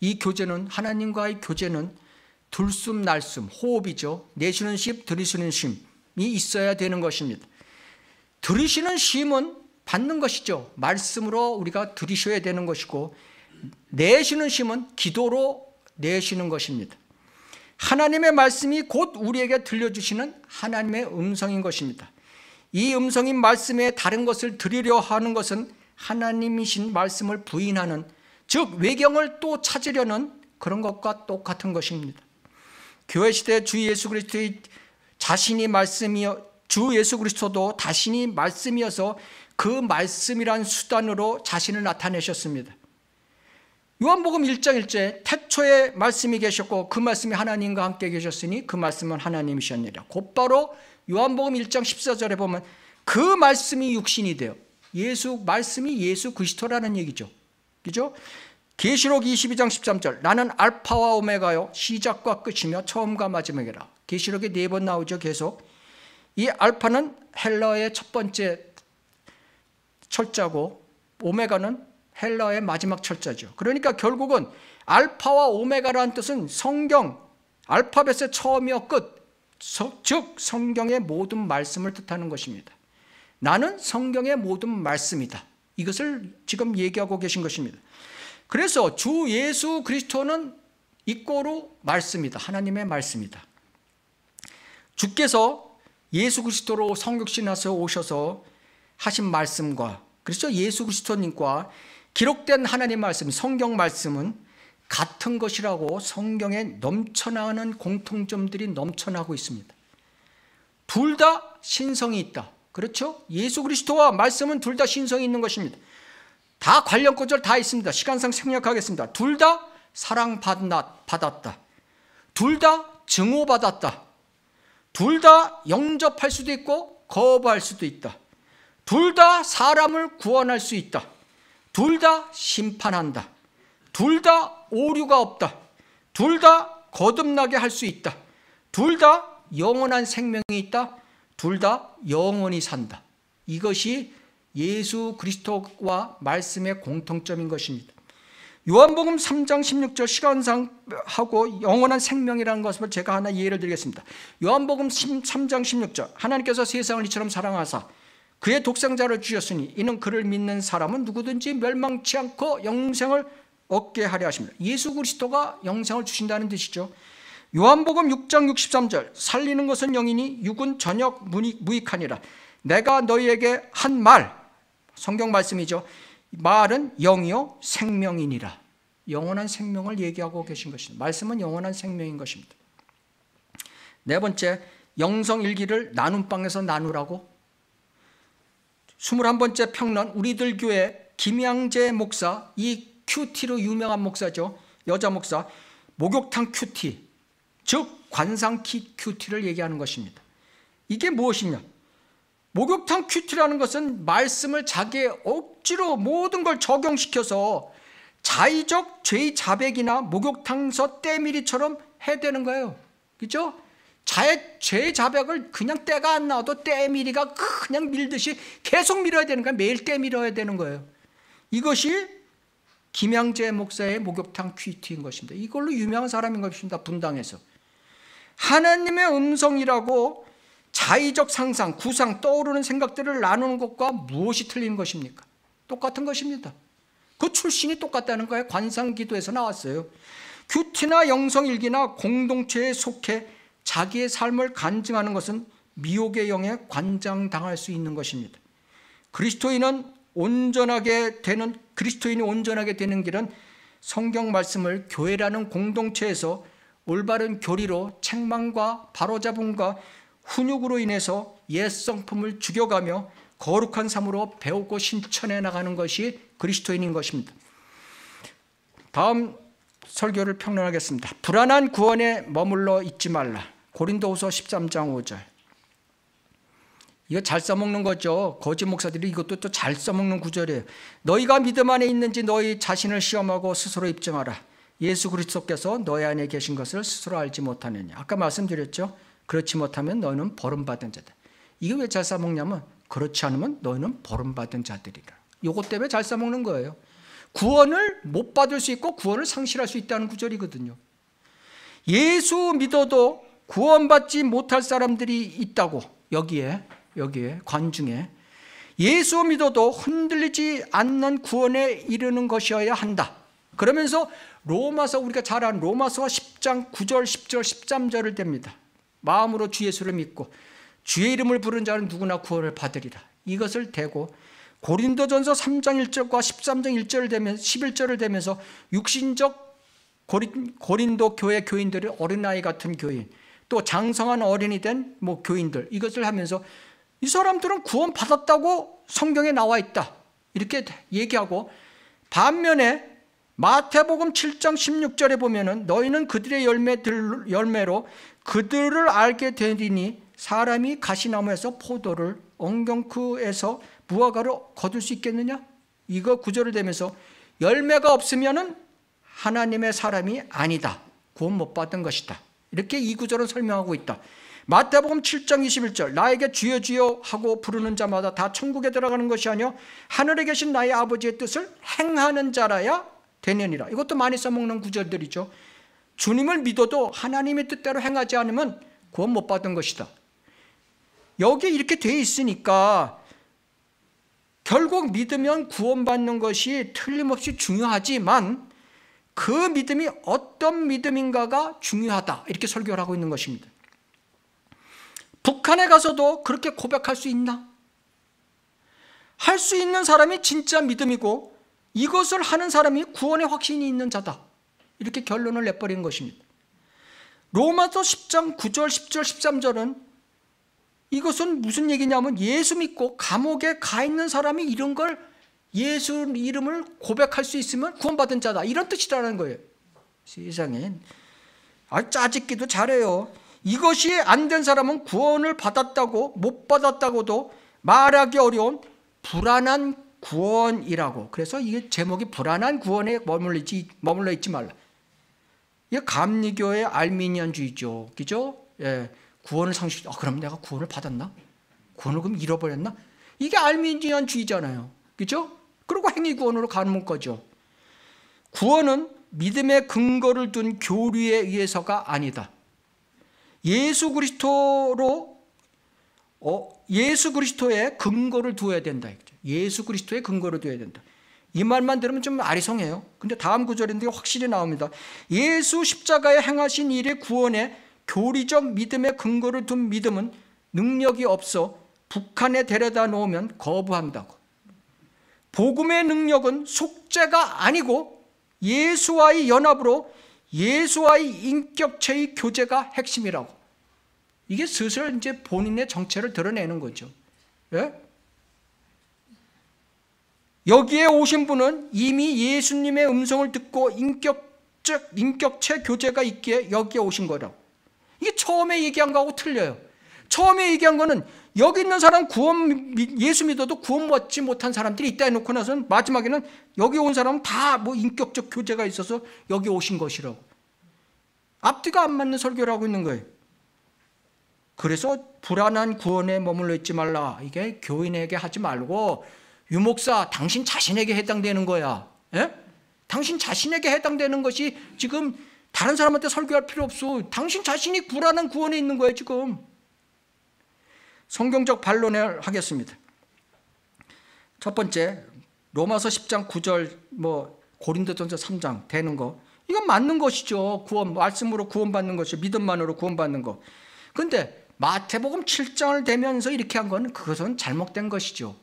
이 교제는 하나님과의 교제는 들숨 날숨 호흡이죠. 내쉬는 쉼, 들이쉬는 쉼이 있어야 되는 것입니다. 들으시는 쉼은 받는 것이죠. 말씀으로 우리가 들이셔야 되는 것이고 내쉬는 쉼은 기도로 내쉬는 것입니다. 하나님의 말씀이 곧 우리에게 들려주시는 하나님의 음성인 것입니다. 이 음성인 말씀에 다른 것을 드리려 하는 것은 하나님이신 말씀을 부인하는 즉 외경을 또 찾으려는 그런 것과 똑같은 것입니다. 교회 시대 주 예수 그리스도의 자신이 말씀이여 주 예수 그리스도도 자신이 말씀이어서 그 말씀이란 수단으로 자신을 나타내셨습니다. 요한복음 1장 1절 태초에 말씀이 계셨고 그 말씀이 하나님과 함께 계셨으니 그 말씀은 하나님이셨느니라. 곧바로 요한복음 1장 14절에 보면 그 말씀이 육신이 되어 예수 말씀이 예수 그리스도라는 얘기죠. 그죠? 계시록 22장 13절 나는 알파와 오메가요 시작과 끝이며 처음과 마지막이라. 계시록에 네 번 나오죠. 계속. 이 알파는 헬라의 첫 번째 철자고 오메가는 헬라의 마지막 철자죠. 그러니까 결국은 알파와 오메가라는 뜻은 성경 알파벳의 처음이요 끝, 즉 성경의 모든 말씀을 뜻하는 것입니다. 나는 성경의 모든 말씀이다. 이것을 지금 얘기하고 계신 것입니다. 그래서 주 예수 그리스도는 이꼬로 말씀이다. 하나님의 말씀이다. 주께서 예수 그리스도로 성육신하서 오셔서 하신 말씀과 그렇죠? 예수 그리스도님과 기록된 하나님 말씀, 성경 말씀은 같은 것이라고 성경에 넘쳐나는 공통점들이 넘쳐나고 있습니다. 둘 다 신성이 있다. 그렇죠? 예수 그리스도와 말씀은 둘 다 신성이 있는 것입니다. 다 관련 구절 다 있습니다. 시간상 생략하겠습니다. 둘 다 사랑받았다. 둘 다 증오받았다. 둘 다 영접할 수도 있고 거부할 수도 있다. 둘 다 사람을 구원할 수 있다. 둘 다 심판한다. 둘 다 오류가 없다. 둘 다 거듭나게 할 수 있다. 둘 다 영원한 생명이 있다. 둘 다 영원히 산다. 이것이 예수 그리스도와 말씀의 공통점인 것입니다. 요한복음 3장 16절 시간상 하고 영원한 생명이라는 것을 제가 하나 예를 드리겠습니다. 요한복음 3장 16절 하나님께서 세상을 이처럼 사랑하사 그의 독생자를 주셨으니 이는 그를 믿는 사람은 누구든지 멸망치 않고 영생을 얻게 하려 하십니다. 예수 그리스도가 영생을 주신다는 뜻이죠. 요한복음 6장 63절 살리는 것은 영이니 육은 저녁 무익하니라. 내가 너희에게 한 말, 성경 말씀이죠. 말은 영이요 생명이니라. 영원한 생명을 얘기하고 계신 것입니다. 말씀은 영원한 생명인 것입니다. 네 번째, 영성 일기를 나눔 방에서 나누라고 21번째 평론 우리들 교회 김양재 목사 이 큐티로 유명한 목사죠. 여자 목사 목욕탕 큐티 즉 관상키 큐티를 얘기하는 것입니다. 이게 무엇이냐? 목욕탕 큐티라는 것은 말씀을 자기의 억지로 모든 걸 적용시켜서 자의적 죄의 자백이나 목욕탕서 때밀이처럼 해대는 거예요. 그죠? 자의 죄 자백을 그냥 때가 안 나와도 때밀이가 그냥 밀듯이 계속 밀어야 되는 거야. 매일 때 밀어야 되는 거예요. 이것이 김양재 목사의 목욕탕 퀴트인 것입니다. 이걸로 유명한 사람인 것입니다. 분당에서. 하나님의 음성이라고 자의적 상상, 구상, 떠오르는 생각들을 나누는 것과 무엇이 틀린 것입니까? 똑같은 것입니다. 그 출신이 똑같다는 거예요. 관상기도에서 나왔어요. 큐티나 영성일기나 공동체에 속해 자기의 삶을 간증하는 것은 미혹의 영에 관장당할 수 있는 것입니다. 그리스도인은 온전하게 되는 그리스도인이 온전하게 되는 길은 성경 말씀을 교회라는 공동체에서 올바른 교리로 책망과 바로잡음과 훈육으로 인해서 옛 성품을 죽여가며 거룩한 삶으로 배우고 신천해 나가는 것이 그리스도인인 것입니다. 다음 설교를 평론하겠습니다. 불안한 구원에 머물러 있지 말라. 고린도후서 13장 5절. 이거 잘 써먹는 거죠. 거짓 목사들이 이것도 또 잘 써먹는 구절이에요. 너희가 믿음 안에 있는지 너희 자신을 시험하고 스스로 입증하라. 예수 그리스도께서 너희 안에 계신 것을 스스로 알지 못하느냐. 아까 말씀드렸죠. 그렇지 못하면 너희는 벌음받은 자다. 이게 왜 잘 써먹냐면 그렇지 않으면 너희는 벌음받은 자들이라. 요것 때문에 잘 써먹는 거예요. 구원을 못 받을 수 있고 구원을 상실할 수 있다는 구절이거든요. 예수 믿어도 구원받지 못할 사람들이 있다고 여기에 여기에 관중에 예수 믿어도 흔들리지 않는 구원에 이르는 것이어야 한다. 그러면서 로마서 우리가 잘 아는 로마서 10장 9절 10절 13절을 댑니다. 마음으로 주 예수를 믿고 주의 이름을 부른 자는 누구나 구원을 받으리라. 이것을 대고 고린도전서 3장 1절과 13장 1절을 대면서 11절을 대면서 육신적 고린, 도 교회 교인들이 어린아이 같은 교인 또 장성한 어린이 된 뭐 교인들 이것을 하면서 이 사람들은 구원 받았다고 성경에 나와 있다. 이렇게 얘기하고 반면에 마태복음 7장 16절에 보면은 너희는 그들의 열매들, 열매로 그들을 알게 되리니 사람이 가시나무에서 포도를 엉경크에서 무화과를 거둘 수 있겠느냐? 이거 구절을 대면서 열매가 없으면은 하나님의 사람이 아니다. 구원 못 받은 것이다. 이렇게 이 구절은 설명하고 있다. 마태복음 7장 21절 나에게 주여 주여 하고 부르는 자마다 다 천국에 들어가는 것이 아니요 하늘에 계신 나의 아버지의 뜻을 행하는 자라야 되느니라. 이것도 많이 써먹는 구절들이죠. 주님을 믿어도 하나님의 뜻대로 행하지 않으면 구원 못 받은 것이다. 여기에 이렇게 돼 있으니까 결국 믿으면 구원받는 것이 틀림없이 중요하지만 그 믿음이 어떤 믿음인가가 중요하다. 이렇게 설교를 하고 있는 것입니다. 북한에 가서도 그렇게 고백할 수 있나? 할 수 있는 사람이 진짜 믿음이고 이것을 하는 사람이 구원의 확신이 있는 자다. 이렇게 결론을 내버린 것입니다. 로마서 10장 9절, 10절, 13절은 이것은 무슨 얘기냐면 예수 믿고 감옥에 가 있는 사람이 이런 걸 예수 이름을 고백할 수 있으면 구원받은 자다. 이런 뜻이라는 거예요. 세상에. 아, 짜집기도 잘해요. 이것이 안 된 사람은 구원을 받았다고 못 받았다고도 말하기 어려운 불안한 구원이라고. 그래서 이게 제목이 불안한 구원에 머물러 있지, 머물러 있지 말라. 이게 감리교의 알미니안주의죠. 그죠? 예. 구원을 상실, 아, 그럼 내가 구원을 받았나? 구원을 그럼 잃어버렸나? 이게 알미니안주의잖아요. 그죠? 그리고 행위구원으로 가는 거죠. 구원은 믿음의 근거를 둔 교리에 의해서가 아니다. 예수 그리스도로 어, 예수 그리스도의 근거를 두어야 된다. 예수 그리스도의 근거를 두어야 된다. 이 말만 들으면 좀 아리송해요. 근데 다음 구절인데 확실히 나옵니다. 예수 십자가에 행하신 일의 구원에 교리적 믿음의 근거를 둔 믿음은 능력이 없어 북한에 데려다 놓으면 거부한다고. 복음의 능력은 속죄가 아니고 예수와의 연합으로 예수와의 인격체의 교제가 핵심이라고. 이게 슬슬 이제 본인의 정체를 드러내는 거죠. 예? 여기에 오신 분은 이미 예수님의 음성을 듣고 인격적, 인격체 교제가 있기에 여기에 오신 거라고. 이게 처음에 얘기한 거하고 틀려요. 처음에 얘기한 거는 여기 있는 사람 구원, 예수 믿어도 구원 받지 못한 사람들이 있다 해놓고 나서는 마지막에는 여기 온 사람은 다 뭐 인격적 교제가 있어서 여기 오신 것이라고. 앞뒤가 안 맞는 설교를 하고 있는 거예요. 그래서 불안한 구원에 머물러 있지 말라. 이게 교인에게 하지 말고 유목사 당신 자신에게 해당되는 거야. 예? 당신 자신에게 해당되는 것이 지금 다른 사람한테 설교할 필요 없어. 당신 자신이 불안한 구원에 있는 거예요, 지금. 성경적 반론을 하겠습니다. 첫 번째, 로마서 10장 9절, 뭐, 고린도전서 3장 되는 거. 이건 맞는 것이죠. 구원, 말씀으로 구원받는 것이 믿음만으로 구원받는 거. 근데 마태복음 7장을 대면서 이렇게 한 건 그것은 잘못된 것이죠.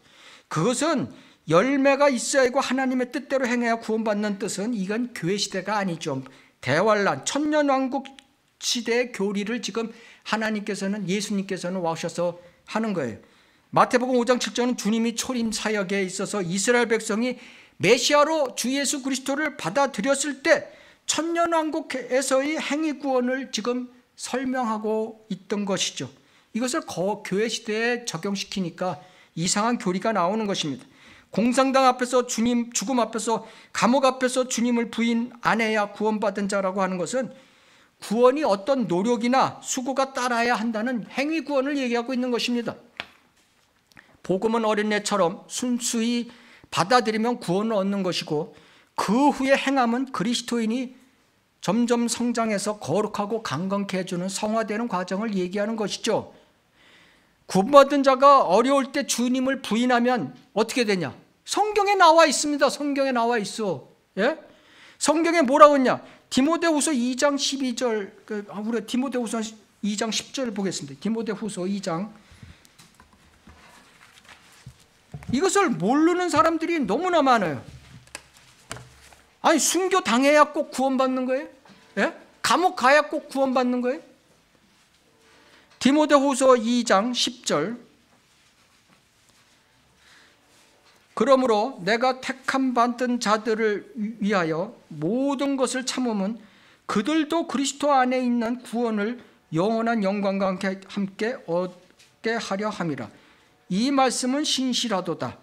그것은 열매가 있어야 하고 하나님의 뜻대로 행해야 구원받는 뜻은 이건 교회 시대가 아니죠. 대환란 천년왕국 시대의 교리를 지금 하나님께서는 예수님께서는 와셔서 하는 거예요. 마태복음 5장 7절은 주님이 초림 사역에 있어서 이스라엘 백성이 메시아로 주 예수 그리스도를 받아들였을 때 천년왕국에서의 행위 구원을 지금 설명하고 있던 것이죠. 이것을 교회 시대에 적용시키니까 이상한 교리가 나오는 것입니다. 공상당 앞에서 주님, 죽음 앞에서, 감옥 앞에서 주님을 부인 안 해야 구원받은 자라고 하는 것은 구원이 어떤 노력이나 수고가 따라야 한다는 행위 구원을 얘기하고 있는 것입니다. 복음은 어린애처럼 순수히 받아들이면 구원을 얻는 것이고 그 후에 행함은 그리스도인이 점점 성장해서 거룩하고 강건케 해주는 성화되는 과정을 얘기하는 것이죠. 구원받은 자가 어려울 때 주님을 부인하면 어떻게 되냐? 성경에 나와 있습니다. 성경에 나와 있어. 예? 성경에 뭐라고 했냐? 디모데후서 2장 12절 그, 아, 우리 디모데후서 2장 10절 보겠습니다. 디모데후서 2장 이것을 모르는 사람들이 너무나 많아요. 아니 순교 당해야 꼭 구원받는 거예요? 예? 감옥 가야 꼭 구원받는 거예요? 디모데후서 2장 10절 그러므로 내가 택함 받은 자들을 위하여 모든 것을 참으면 그들도 그리스도 안에 있는 구원을 영원한 영광과 함께 얻게 하려 함이라. 이 말씀은 신실하도다.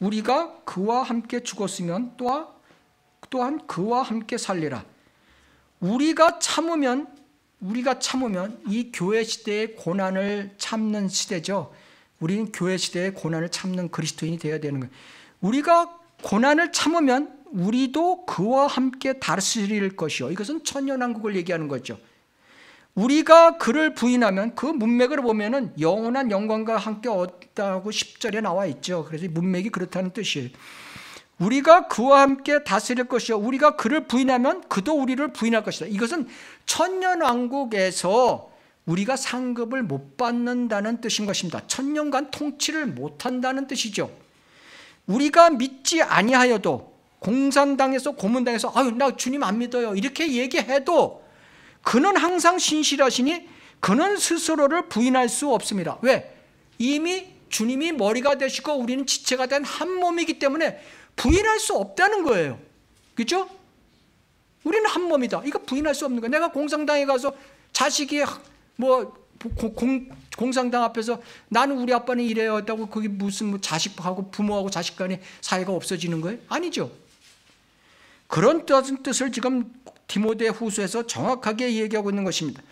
우리가 그와 함께 죽었으면 또한, 또한 그와 함께 살리라. 우리가 참으면 우리가 참으면 이 교회 시대의 고난을 참는 시대죠. 우리는 교회 시대의 고난을 참는 그리스도인이 되어야 되는 거예요. 우리가 고난을 참으면 우리도 그와 함께 다스릴 것이요. 이것은 천년왕국을 얘기하는 거죠. 우리가 그를 부인하면 그 문맥을 보면은 영원한 영광과 함께 얻다고 10절에 나와 있죠. 그래서 문맥이 그렇다는 뜻이에요. 우리가 그와 함께 다스릴 것이요. 우리가 그를 부인하면 그도 우리를 부인할 것이다. 이것은 천년 왕국에서 우리가 상급을 못 받는다는 뜻인 것입니다. 천년간 통치를 못 한다는 뜻이죠. 우리가 믿지 아니하여도 공산당에서 고문당에서 아유 나 주님 안 믿어요 이렇게 얘기해도 그는 항상 신실하시니 그는 스스로를 부인할 수 없습니다. 왜? 이미 주님이 머리가 되시고 우리는 지체가 된 한 몸이기 때문에 부인할 수 없다는 거예요. 그렇죠? 우리는 한 몸이다. 이거 부인할 수 없는 거야. 내가 공산당에 가서 자식이 뭐 공, 공상당 앞에서 나는 우리 아빠는 이래요 했다고 그게 무슨 뭐 자식하고 부모하고 자식 간의 사이가 없어지는 거예요? 아니죠. 그런 뜻을 지금 디모데 후서에서 정확하게 얘기하고 있는 것입니다.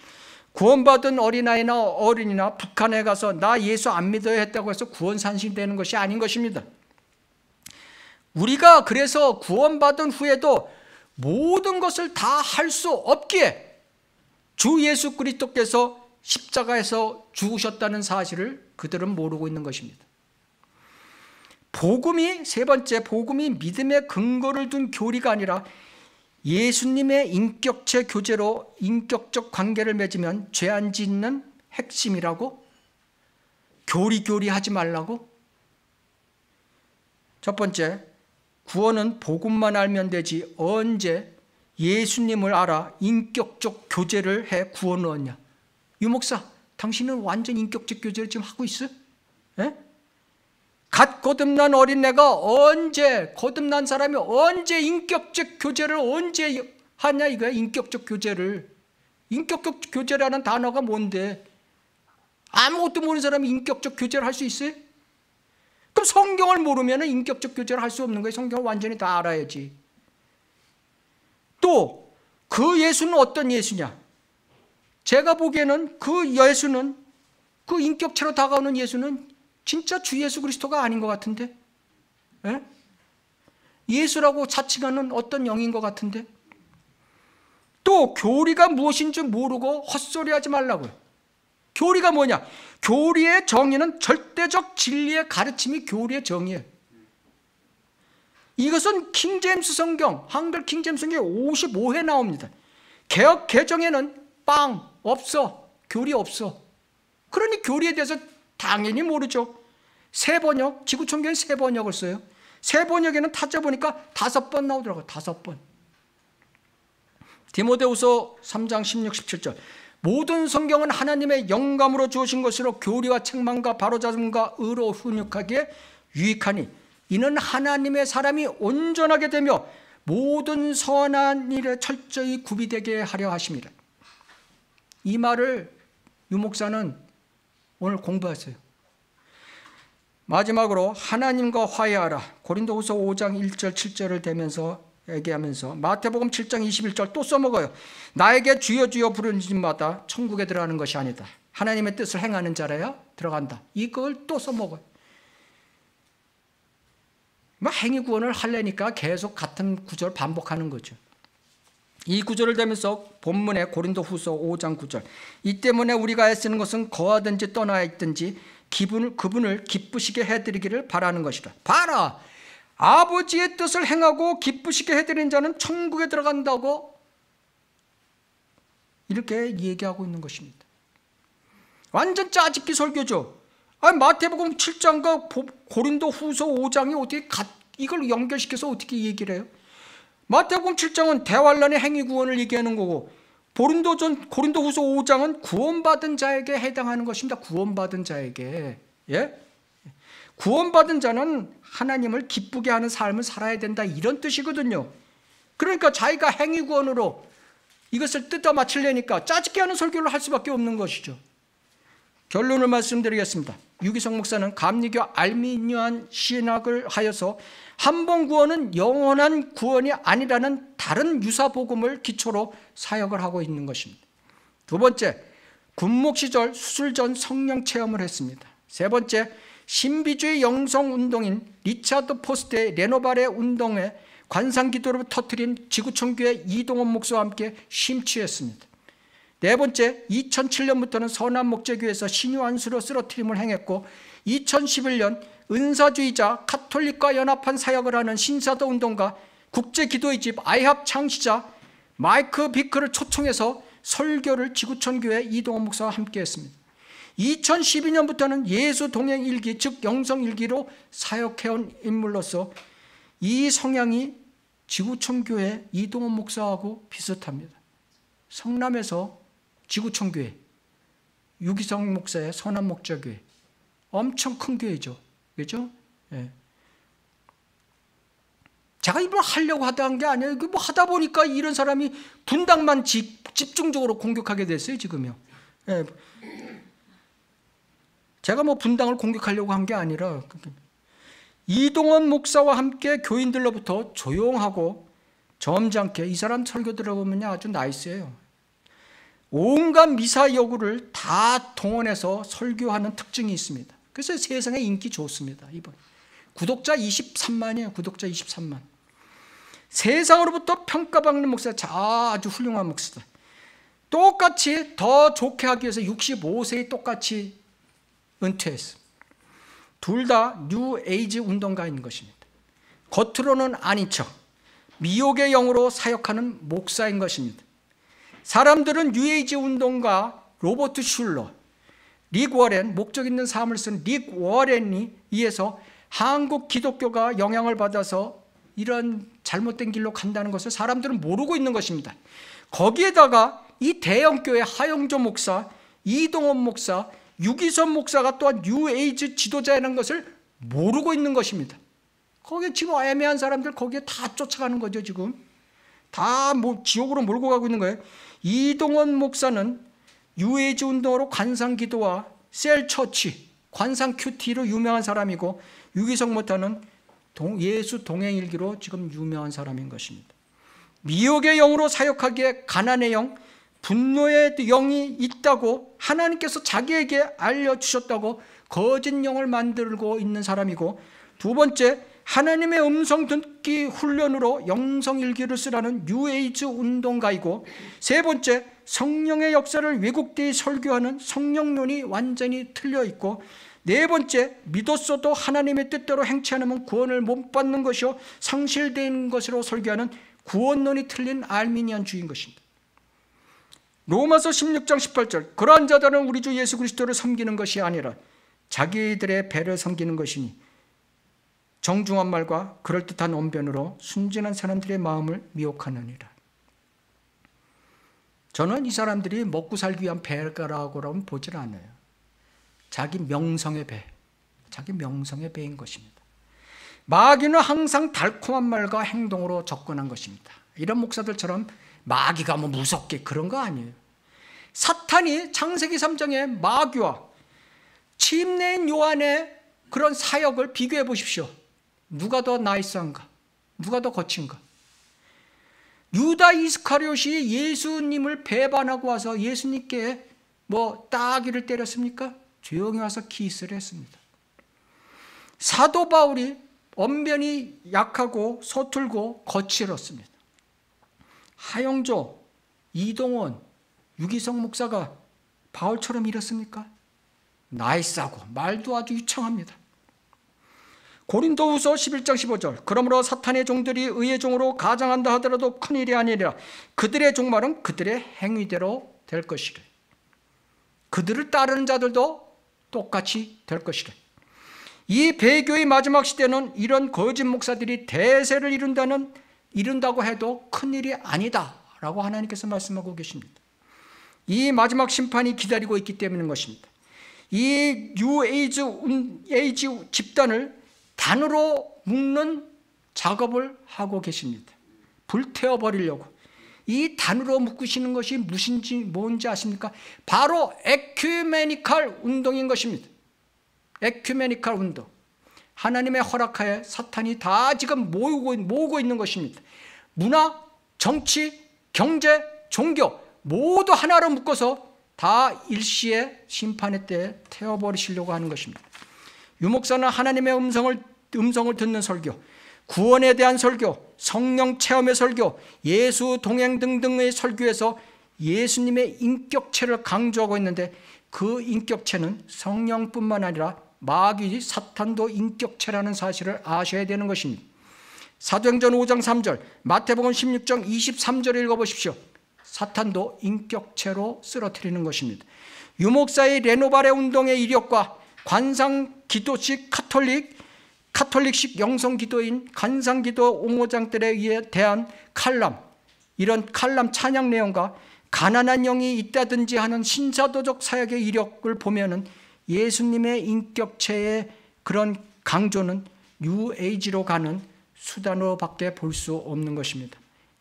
구원받은 어린아이나 어린이나 북한에 가서 나 예수 안 믿어야 했다고 해서 구원 산신되는 것이 아닌 것입니다. 우리가 그래서 구원받은 후에도 모든 것을 다 할 수 없기에 주 예수 그리스도께서 십자가에서 죽으셨다는 사실을 그들은 모르고 있는 것입니다. 복음이 세 번째 복음이 믿음의 근거를 둔 교리가 아니라 예수님의 인격체 교제로 인격적 관계를 맺으면 죄 안 짓는 핵심이라고 교리 교리 하지 말라고 첫 번째 구원은 복음만 알면 되지 언제 예수님을 알아 인격적 교제를 해 구원을 얻냐 유목사 당신은 완전 인격적 교제를 지금 하고 있어? 예? 갓 거듭난 어린애가 언제 거듭난 사람이 언제 인격적 교제를 언제 하냐 이거야 인격적 교제를 인격적 교제라는 단어가 뭔데 아무것도 모르는 사람이 인격적 교제를 할 수 있어요? 그럼 성경을 모르면 인격적 교제를 할 수 없는 거예요. 성경을 완전히 다 알아야지. 또 그 예수는 어떤 예수냐? 제가 보기에는 그 예수는 그 인격체로 다가오는 예수는 진짜 주 예수 그리스도가 아닌 것 같은데? 예? 예수라고 자칭하는 어떤 영인 것 같은데? 또 교리가 무엇인지 모르고 헛소리하지 말라고요 교리가 뭐냐 교리의 정의는 절대적 진리의 가르침이 교리의 정의예요 이것은 킹제임스 성경 한글 킹제임스 성경에 55회 나옵니다 개혁 개정에는 빵 없어 교리 없어 그러니 교리에 대해서 당연히 모르죠. 세 번역, 지구촌교회 세 번역을 써요. 새 번역에는 찾아보니까 다섯 번 나오더라고요. 다섯 번. 디모데후서 3장 16, 17절. 모든 성경은 하나님의 영감으로 주어진 것으로 교리와 책망과 바로잡음과 의로 훈육하기에 유익하니 이는 하나님의 사람이 온전하게 되며 모든 선한 일에 철저히 구비되게 하려 하십니다. 이 말을 유 목사는 오늘 공부하세요. 마지막으로 하나님과 화해하라. 고린도후서 5장 1절 7절을 대면서 얘기하면서 마태복음 7장 21절 또 써먹어요. 나에게 주여 주여 부르는 집마다 천국에 들어가는 것이 아니다. 하나님의 뜻을 행하는 자라야 들어간다. 이걸 또 써먹어요. 뭐 행위 구원을 하려니까 계속 같은 구절 반복하는 거죠. 이 구절을 대면서 본문의 고린도 후서 5장 9절. 이 때문에 우리가 애쓰는 것은 거하든지 떠나 있든지 기분을, 그분을 기쁘시게 해드리기를 바라는 것이다. 봐라! 아버지의 뜻을 행하고 기쁘시게 해드린 자는 천국에 들어간다고 이렇게 얘기하고 있는 것입니다. 완전 짜집기 설교죠. 아니, 마태복음 7장과 고린도 후서 5장이 어떻게 가, 이걸 연결시켜서 어떻게 얘기를 해요? 마태복음 7장은 대환란의 행위 구원을 얘기하는 거고 고린도전 고린도후서 5장은 구원받은 자에게 해당하는 것입니다. 구원받은 자에게 예? 구원받은 자는 하나님을 기쁘게 하는 삶을 살아야 된다 이런 뜻이거든요. 그러니까 자기가 행위 구원으로 이것을 뜯어 맞추려니까 짜증게 하는 설교를 할 수밖에 없는 것이죠. 결론을 말씀드리겠습니다. 유기성 목사는 감리교 알미니안 신학을 하여서 한 번 구원은 영원한 구원이 아니라는 다른 유사 복음을 기초로 사역을 하고 있는 것입니다. 두 번째, 군목 시절 수술 전 성령 체험을 했습니다. 세 번째, 신비주의 영성 운동인 리차드 포스터의 레노바레 운동에 관상 기도를 터뜨린 지구촌 교회 이동원 목사와 함께 심취했습니다. 네 번째, 2007년부터는 선한 목재교에서 신유한수로 쓰러트림을 행했고 2011년 은사주의자 카톨릭과 연합한 사역을 하는 신사도 운동가 국제기도의 집 아이합 창시자 마이크 비크를 초청해서 설교를 지구촌 교회 이동원 목사와 함께 했습니다. 2012년부터는 예수 동행 일기 즉 영성 일기로 사역해온 인물로서 이 성향이 지구촌 교회 이동원 목사하고 비슷합니다. 성남에서 지구촌 교회 유기성 목사의 선한 목자 교회 엄청 큰 교회죠. 그죠? 예. 제가 이걸 하려고 한게 아니에요. 뭐 하다 보니까 이런 사람이 분당만 집, 집중적으로 공격하게 됐어요, 지금요. 예. 제가 뭐 분당을 공격하려고 한 게 아니라 이동원 목사와 함께 교인들로부터 조용하고 점잖게 이 사람 설교 들어보면 아주 나이스해요. 온갖 미사 여구를 다 동원해서 설교하는 특징이 있습니다. 그래서 세상에 인기 좋습니다. 이번 구독자 23만이에요. 구독자 23만. 세상으로부터 평가받는 목사 아주 훌륭한 목사다. 똑같이 더 좋게 하기 위해서 65세에 똑같이 은퇴했어. 둘다 뉴 에이지 운동가인 것입니다. 겉으로는 아닌 척 미혹의 영으로 사역하는 목사인 것입니다. 사람들은 뉴 에이지 운동가 로버트 슐러 릭 워렌, 목적 있는 삶을 쓴 릭 워렌이 의해서 한국 기독교가 영향을 받아서 이런 잘못된 길로 간다는 것을 사람들은 모르고 있는 것입니다. 거기에다가 이 대형교회 하용조 목사, 이동원 목사, 유기성 목사가 또한 뉴에이지 지도자라는 것을 모르고 있는 것입니다. 거기에 지금 애매한 사람들 거기에 다 쫓아가는 거죠, 지금. 다 뭐 지옥으로 몰고 가고 있는 거예요. 이동원 목사는 뉴에이지 운동으로 관상 기도와 cell church, 관상 큐티로 유명한 사람이고 유기성 목사는 예수 동행일기로 지금 유명한 사람인 것입니다. 미혹의 영으로 사역하기에 가난의 영, 분노의 영이 있다고 하나님께서 자기에게 알려주셨다고 거짓 영을 만들고 있는 사람이고 두 번째 하나님의 음성 듣기 훈련으로 영성일기를 쓰라는 뉴에이즈 운동가이고 세 번째 성령의 역사를 왜곡되이 설교하는 성령론이 완전히 틀려 있고 네 번째 믿었어도 하나님의 뜻대로 행치 않으면 구원을 못 받는 것이요 상실된 것으로 설교하는 구원론이 틀린 알미니안 주인 것입니다. 로마서 16장 18절 그러한 자들은 우리 주 예수 그리스도를 섬기는 것이 아니라 자기들의 배를 섬기는 것이니 정중한 말과 그럴듯한 언변으로 순진한 사람들의 마음을 미혹하느니라. 저는 이 사람들이 먹고 살기 위한 배가라고는 보질 않아요. 자기 명성의 배, 자기 명성의 배인 것입니다. 마귀는 항상 달콤한 말과 행동으로 접근한 것입니다. 이런 목사들처럼 마귀가 뭐 무섭게 그런 거 아니에요. 사탄이 창세기 3장의 마귀와 침례인 요한의 그런 사역을 비교해 보십시오. 누가 더 나이스한가? 누가 더 거친가? 유다 이스카리옷이 예수님을 배반하고 와서 예수님께 뭐 따귀를 때렸습니까? 조용히 와서 키스를 했습니다. 사도 바울이 언변이 약하고 서툴고 거칠었습니다. 하용조, 이동원, 유기성 목사가 바울처럼 이렇습니까? nice하고 말도 아주 유창합니다. 고린도후서 11장 15절 그러므로 사탄의 종들이 의의 종으로 가장한다 하더라도 큰일이 아니라 그들의 종말은 그들의 행위대로 될 것이래. 그들을 따르는 자들도 똑같이 될 것이래. 이 배교의 마지막 시대는 이런 거짓 목사들이 대세를 이룬다는 이룬다고 해도 큰일이 아니다라고 하나님께서 말씀하고 계십니다. 이 마지막 심판이 기다리고 있기 때문인 것입니다. 이 뉴에이지 에이지 집단을 단으로 묶는 작업을 하고 계십니다. 불태워 버리려고. 이 단으로 묶으시는 것이 무엇인지 뭔지 아십니까? 바로 에큐메니칼 운동인 것입니다. 에큐메니칼 운동. 하나님의 허락하에 사탄이 다 지금 모으고, 모으고 있는 것입니다. 문화, 정치, 경제, 종교 모두 하나로 묶어서 다 일시에 심판의 때에 태워버리시려고 하는 것입니다. 유목사는 하나님의 음성을, 음성을 듣는 설교, 구원에 대한 설교, 성령 체험의 설교, 예수 동행 등등의 설교에서 예수님의 인격체를 강조하고 있는데 그 인격체는 성령뿐만 아니라 마귀 사탄도 인격체라는 사실을 아셔야 되는 것입니다. 사도행전 5장 3절, 마태복음 16장 23절을 읽어보십시오. 사탄도 인격체로 쓰러뜨리는 것입니다. 유목사의 레노바레 운동의 이력과 관상 기도식 카톨릭, 카톨릭식 영성 기도인 관상 기도 옹호자들에 대한 칼럼, 이런 칼럼 찬양 내용과 가난한 영이 있다든지 하는 신사도적 사역의 이력을 보면은 예수님의 인격체의 그런 강조는 뉴에이지로 가는 수단으로밖에 볼 수 없는 것입니다.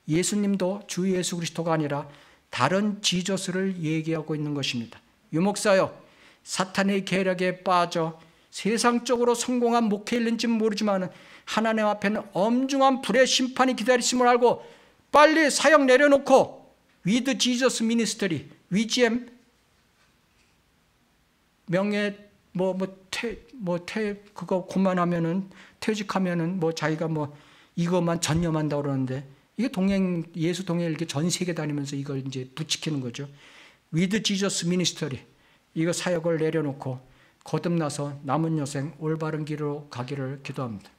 예수님도 주 예수 그리스도가 아니라 다른 Jesus를 얘기하고 있는 것입니다. 유목사요, 사탄의 계략에 빠져 세상적으로 성공한 목회일는지 모르지만 하나님 앞에는 엄중한 불의 심판이 기다리심을 알고 빨리 사역 내려놓고 With Jesus Ministry, WJM 명예 뭐 뭐퇴뭐퇴 그거 그만하면은 퇴직하면은 뭐 자기가 뭐 이것만 전념한다 그러는데 이게 동행 예수 동행 이렇게 전 세계 다니면서 이걸 이제 부추기는 거죠. With Jesus Ministry 이거 사역을 내려놓고 거듭나서 남은 여생 올바른 길로 가기를 기도합니다.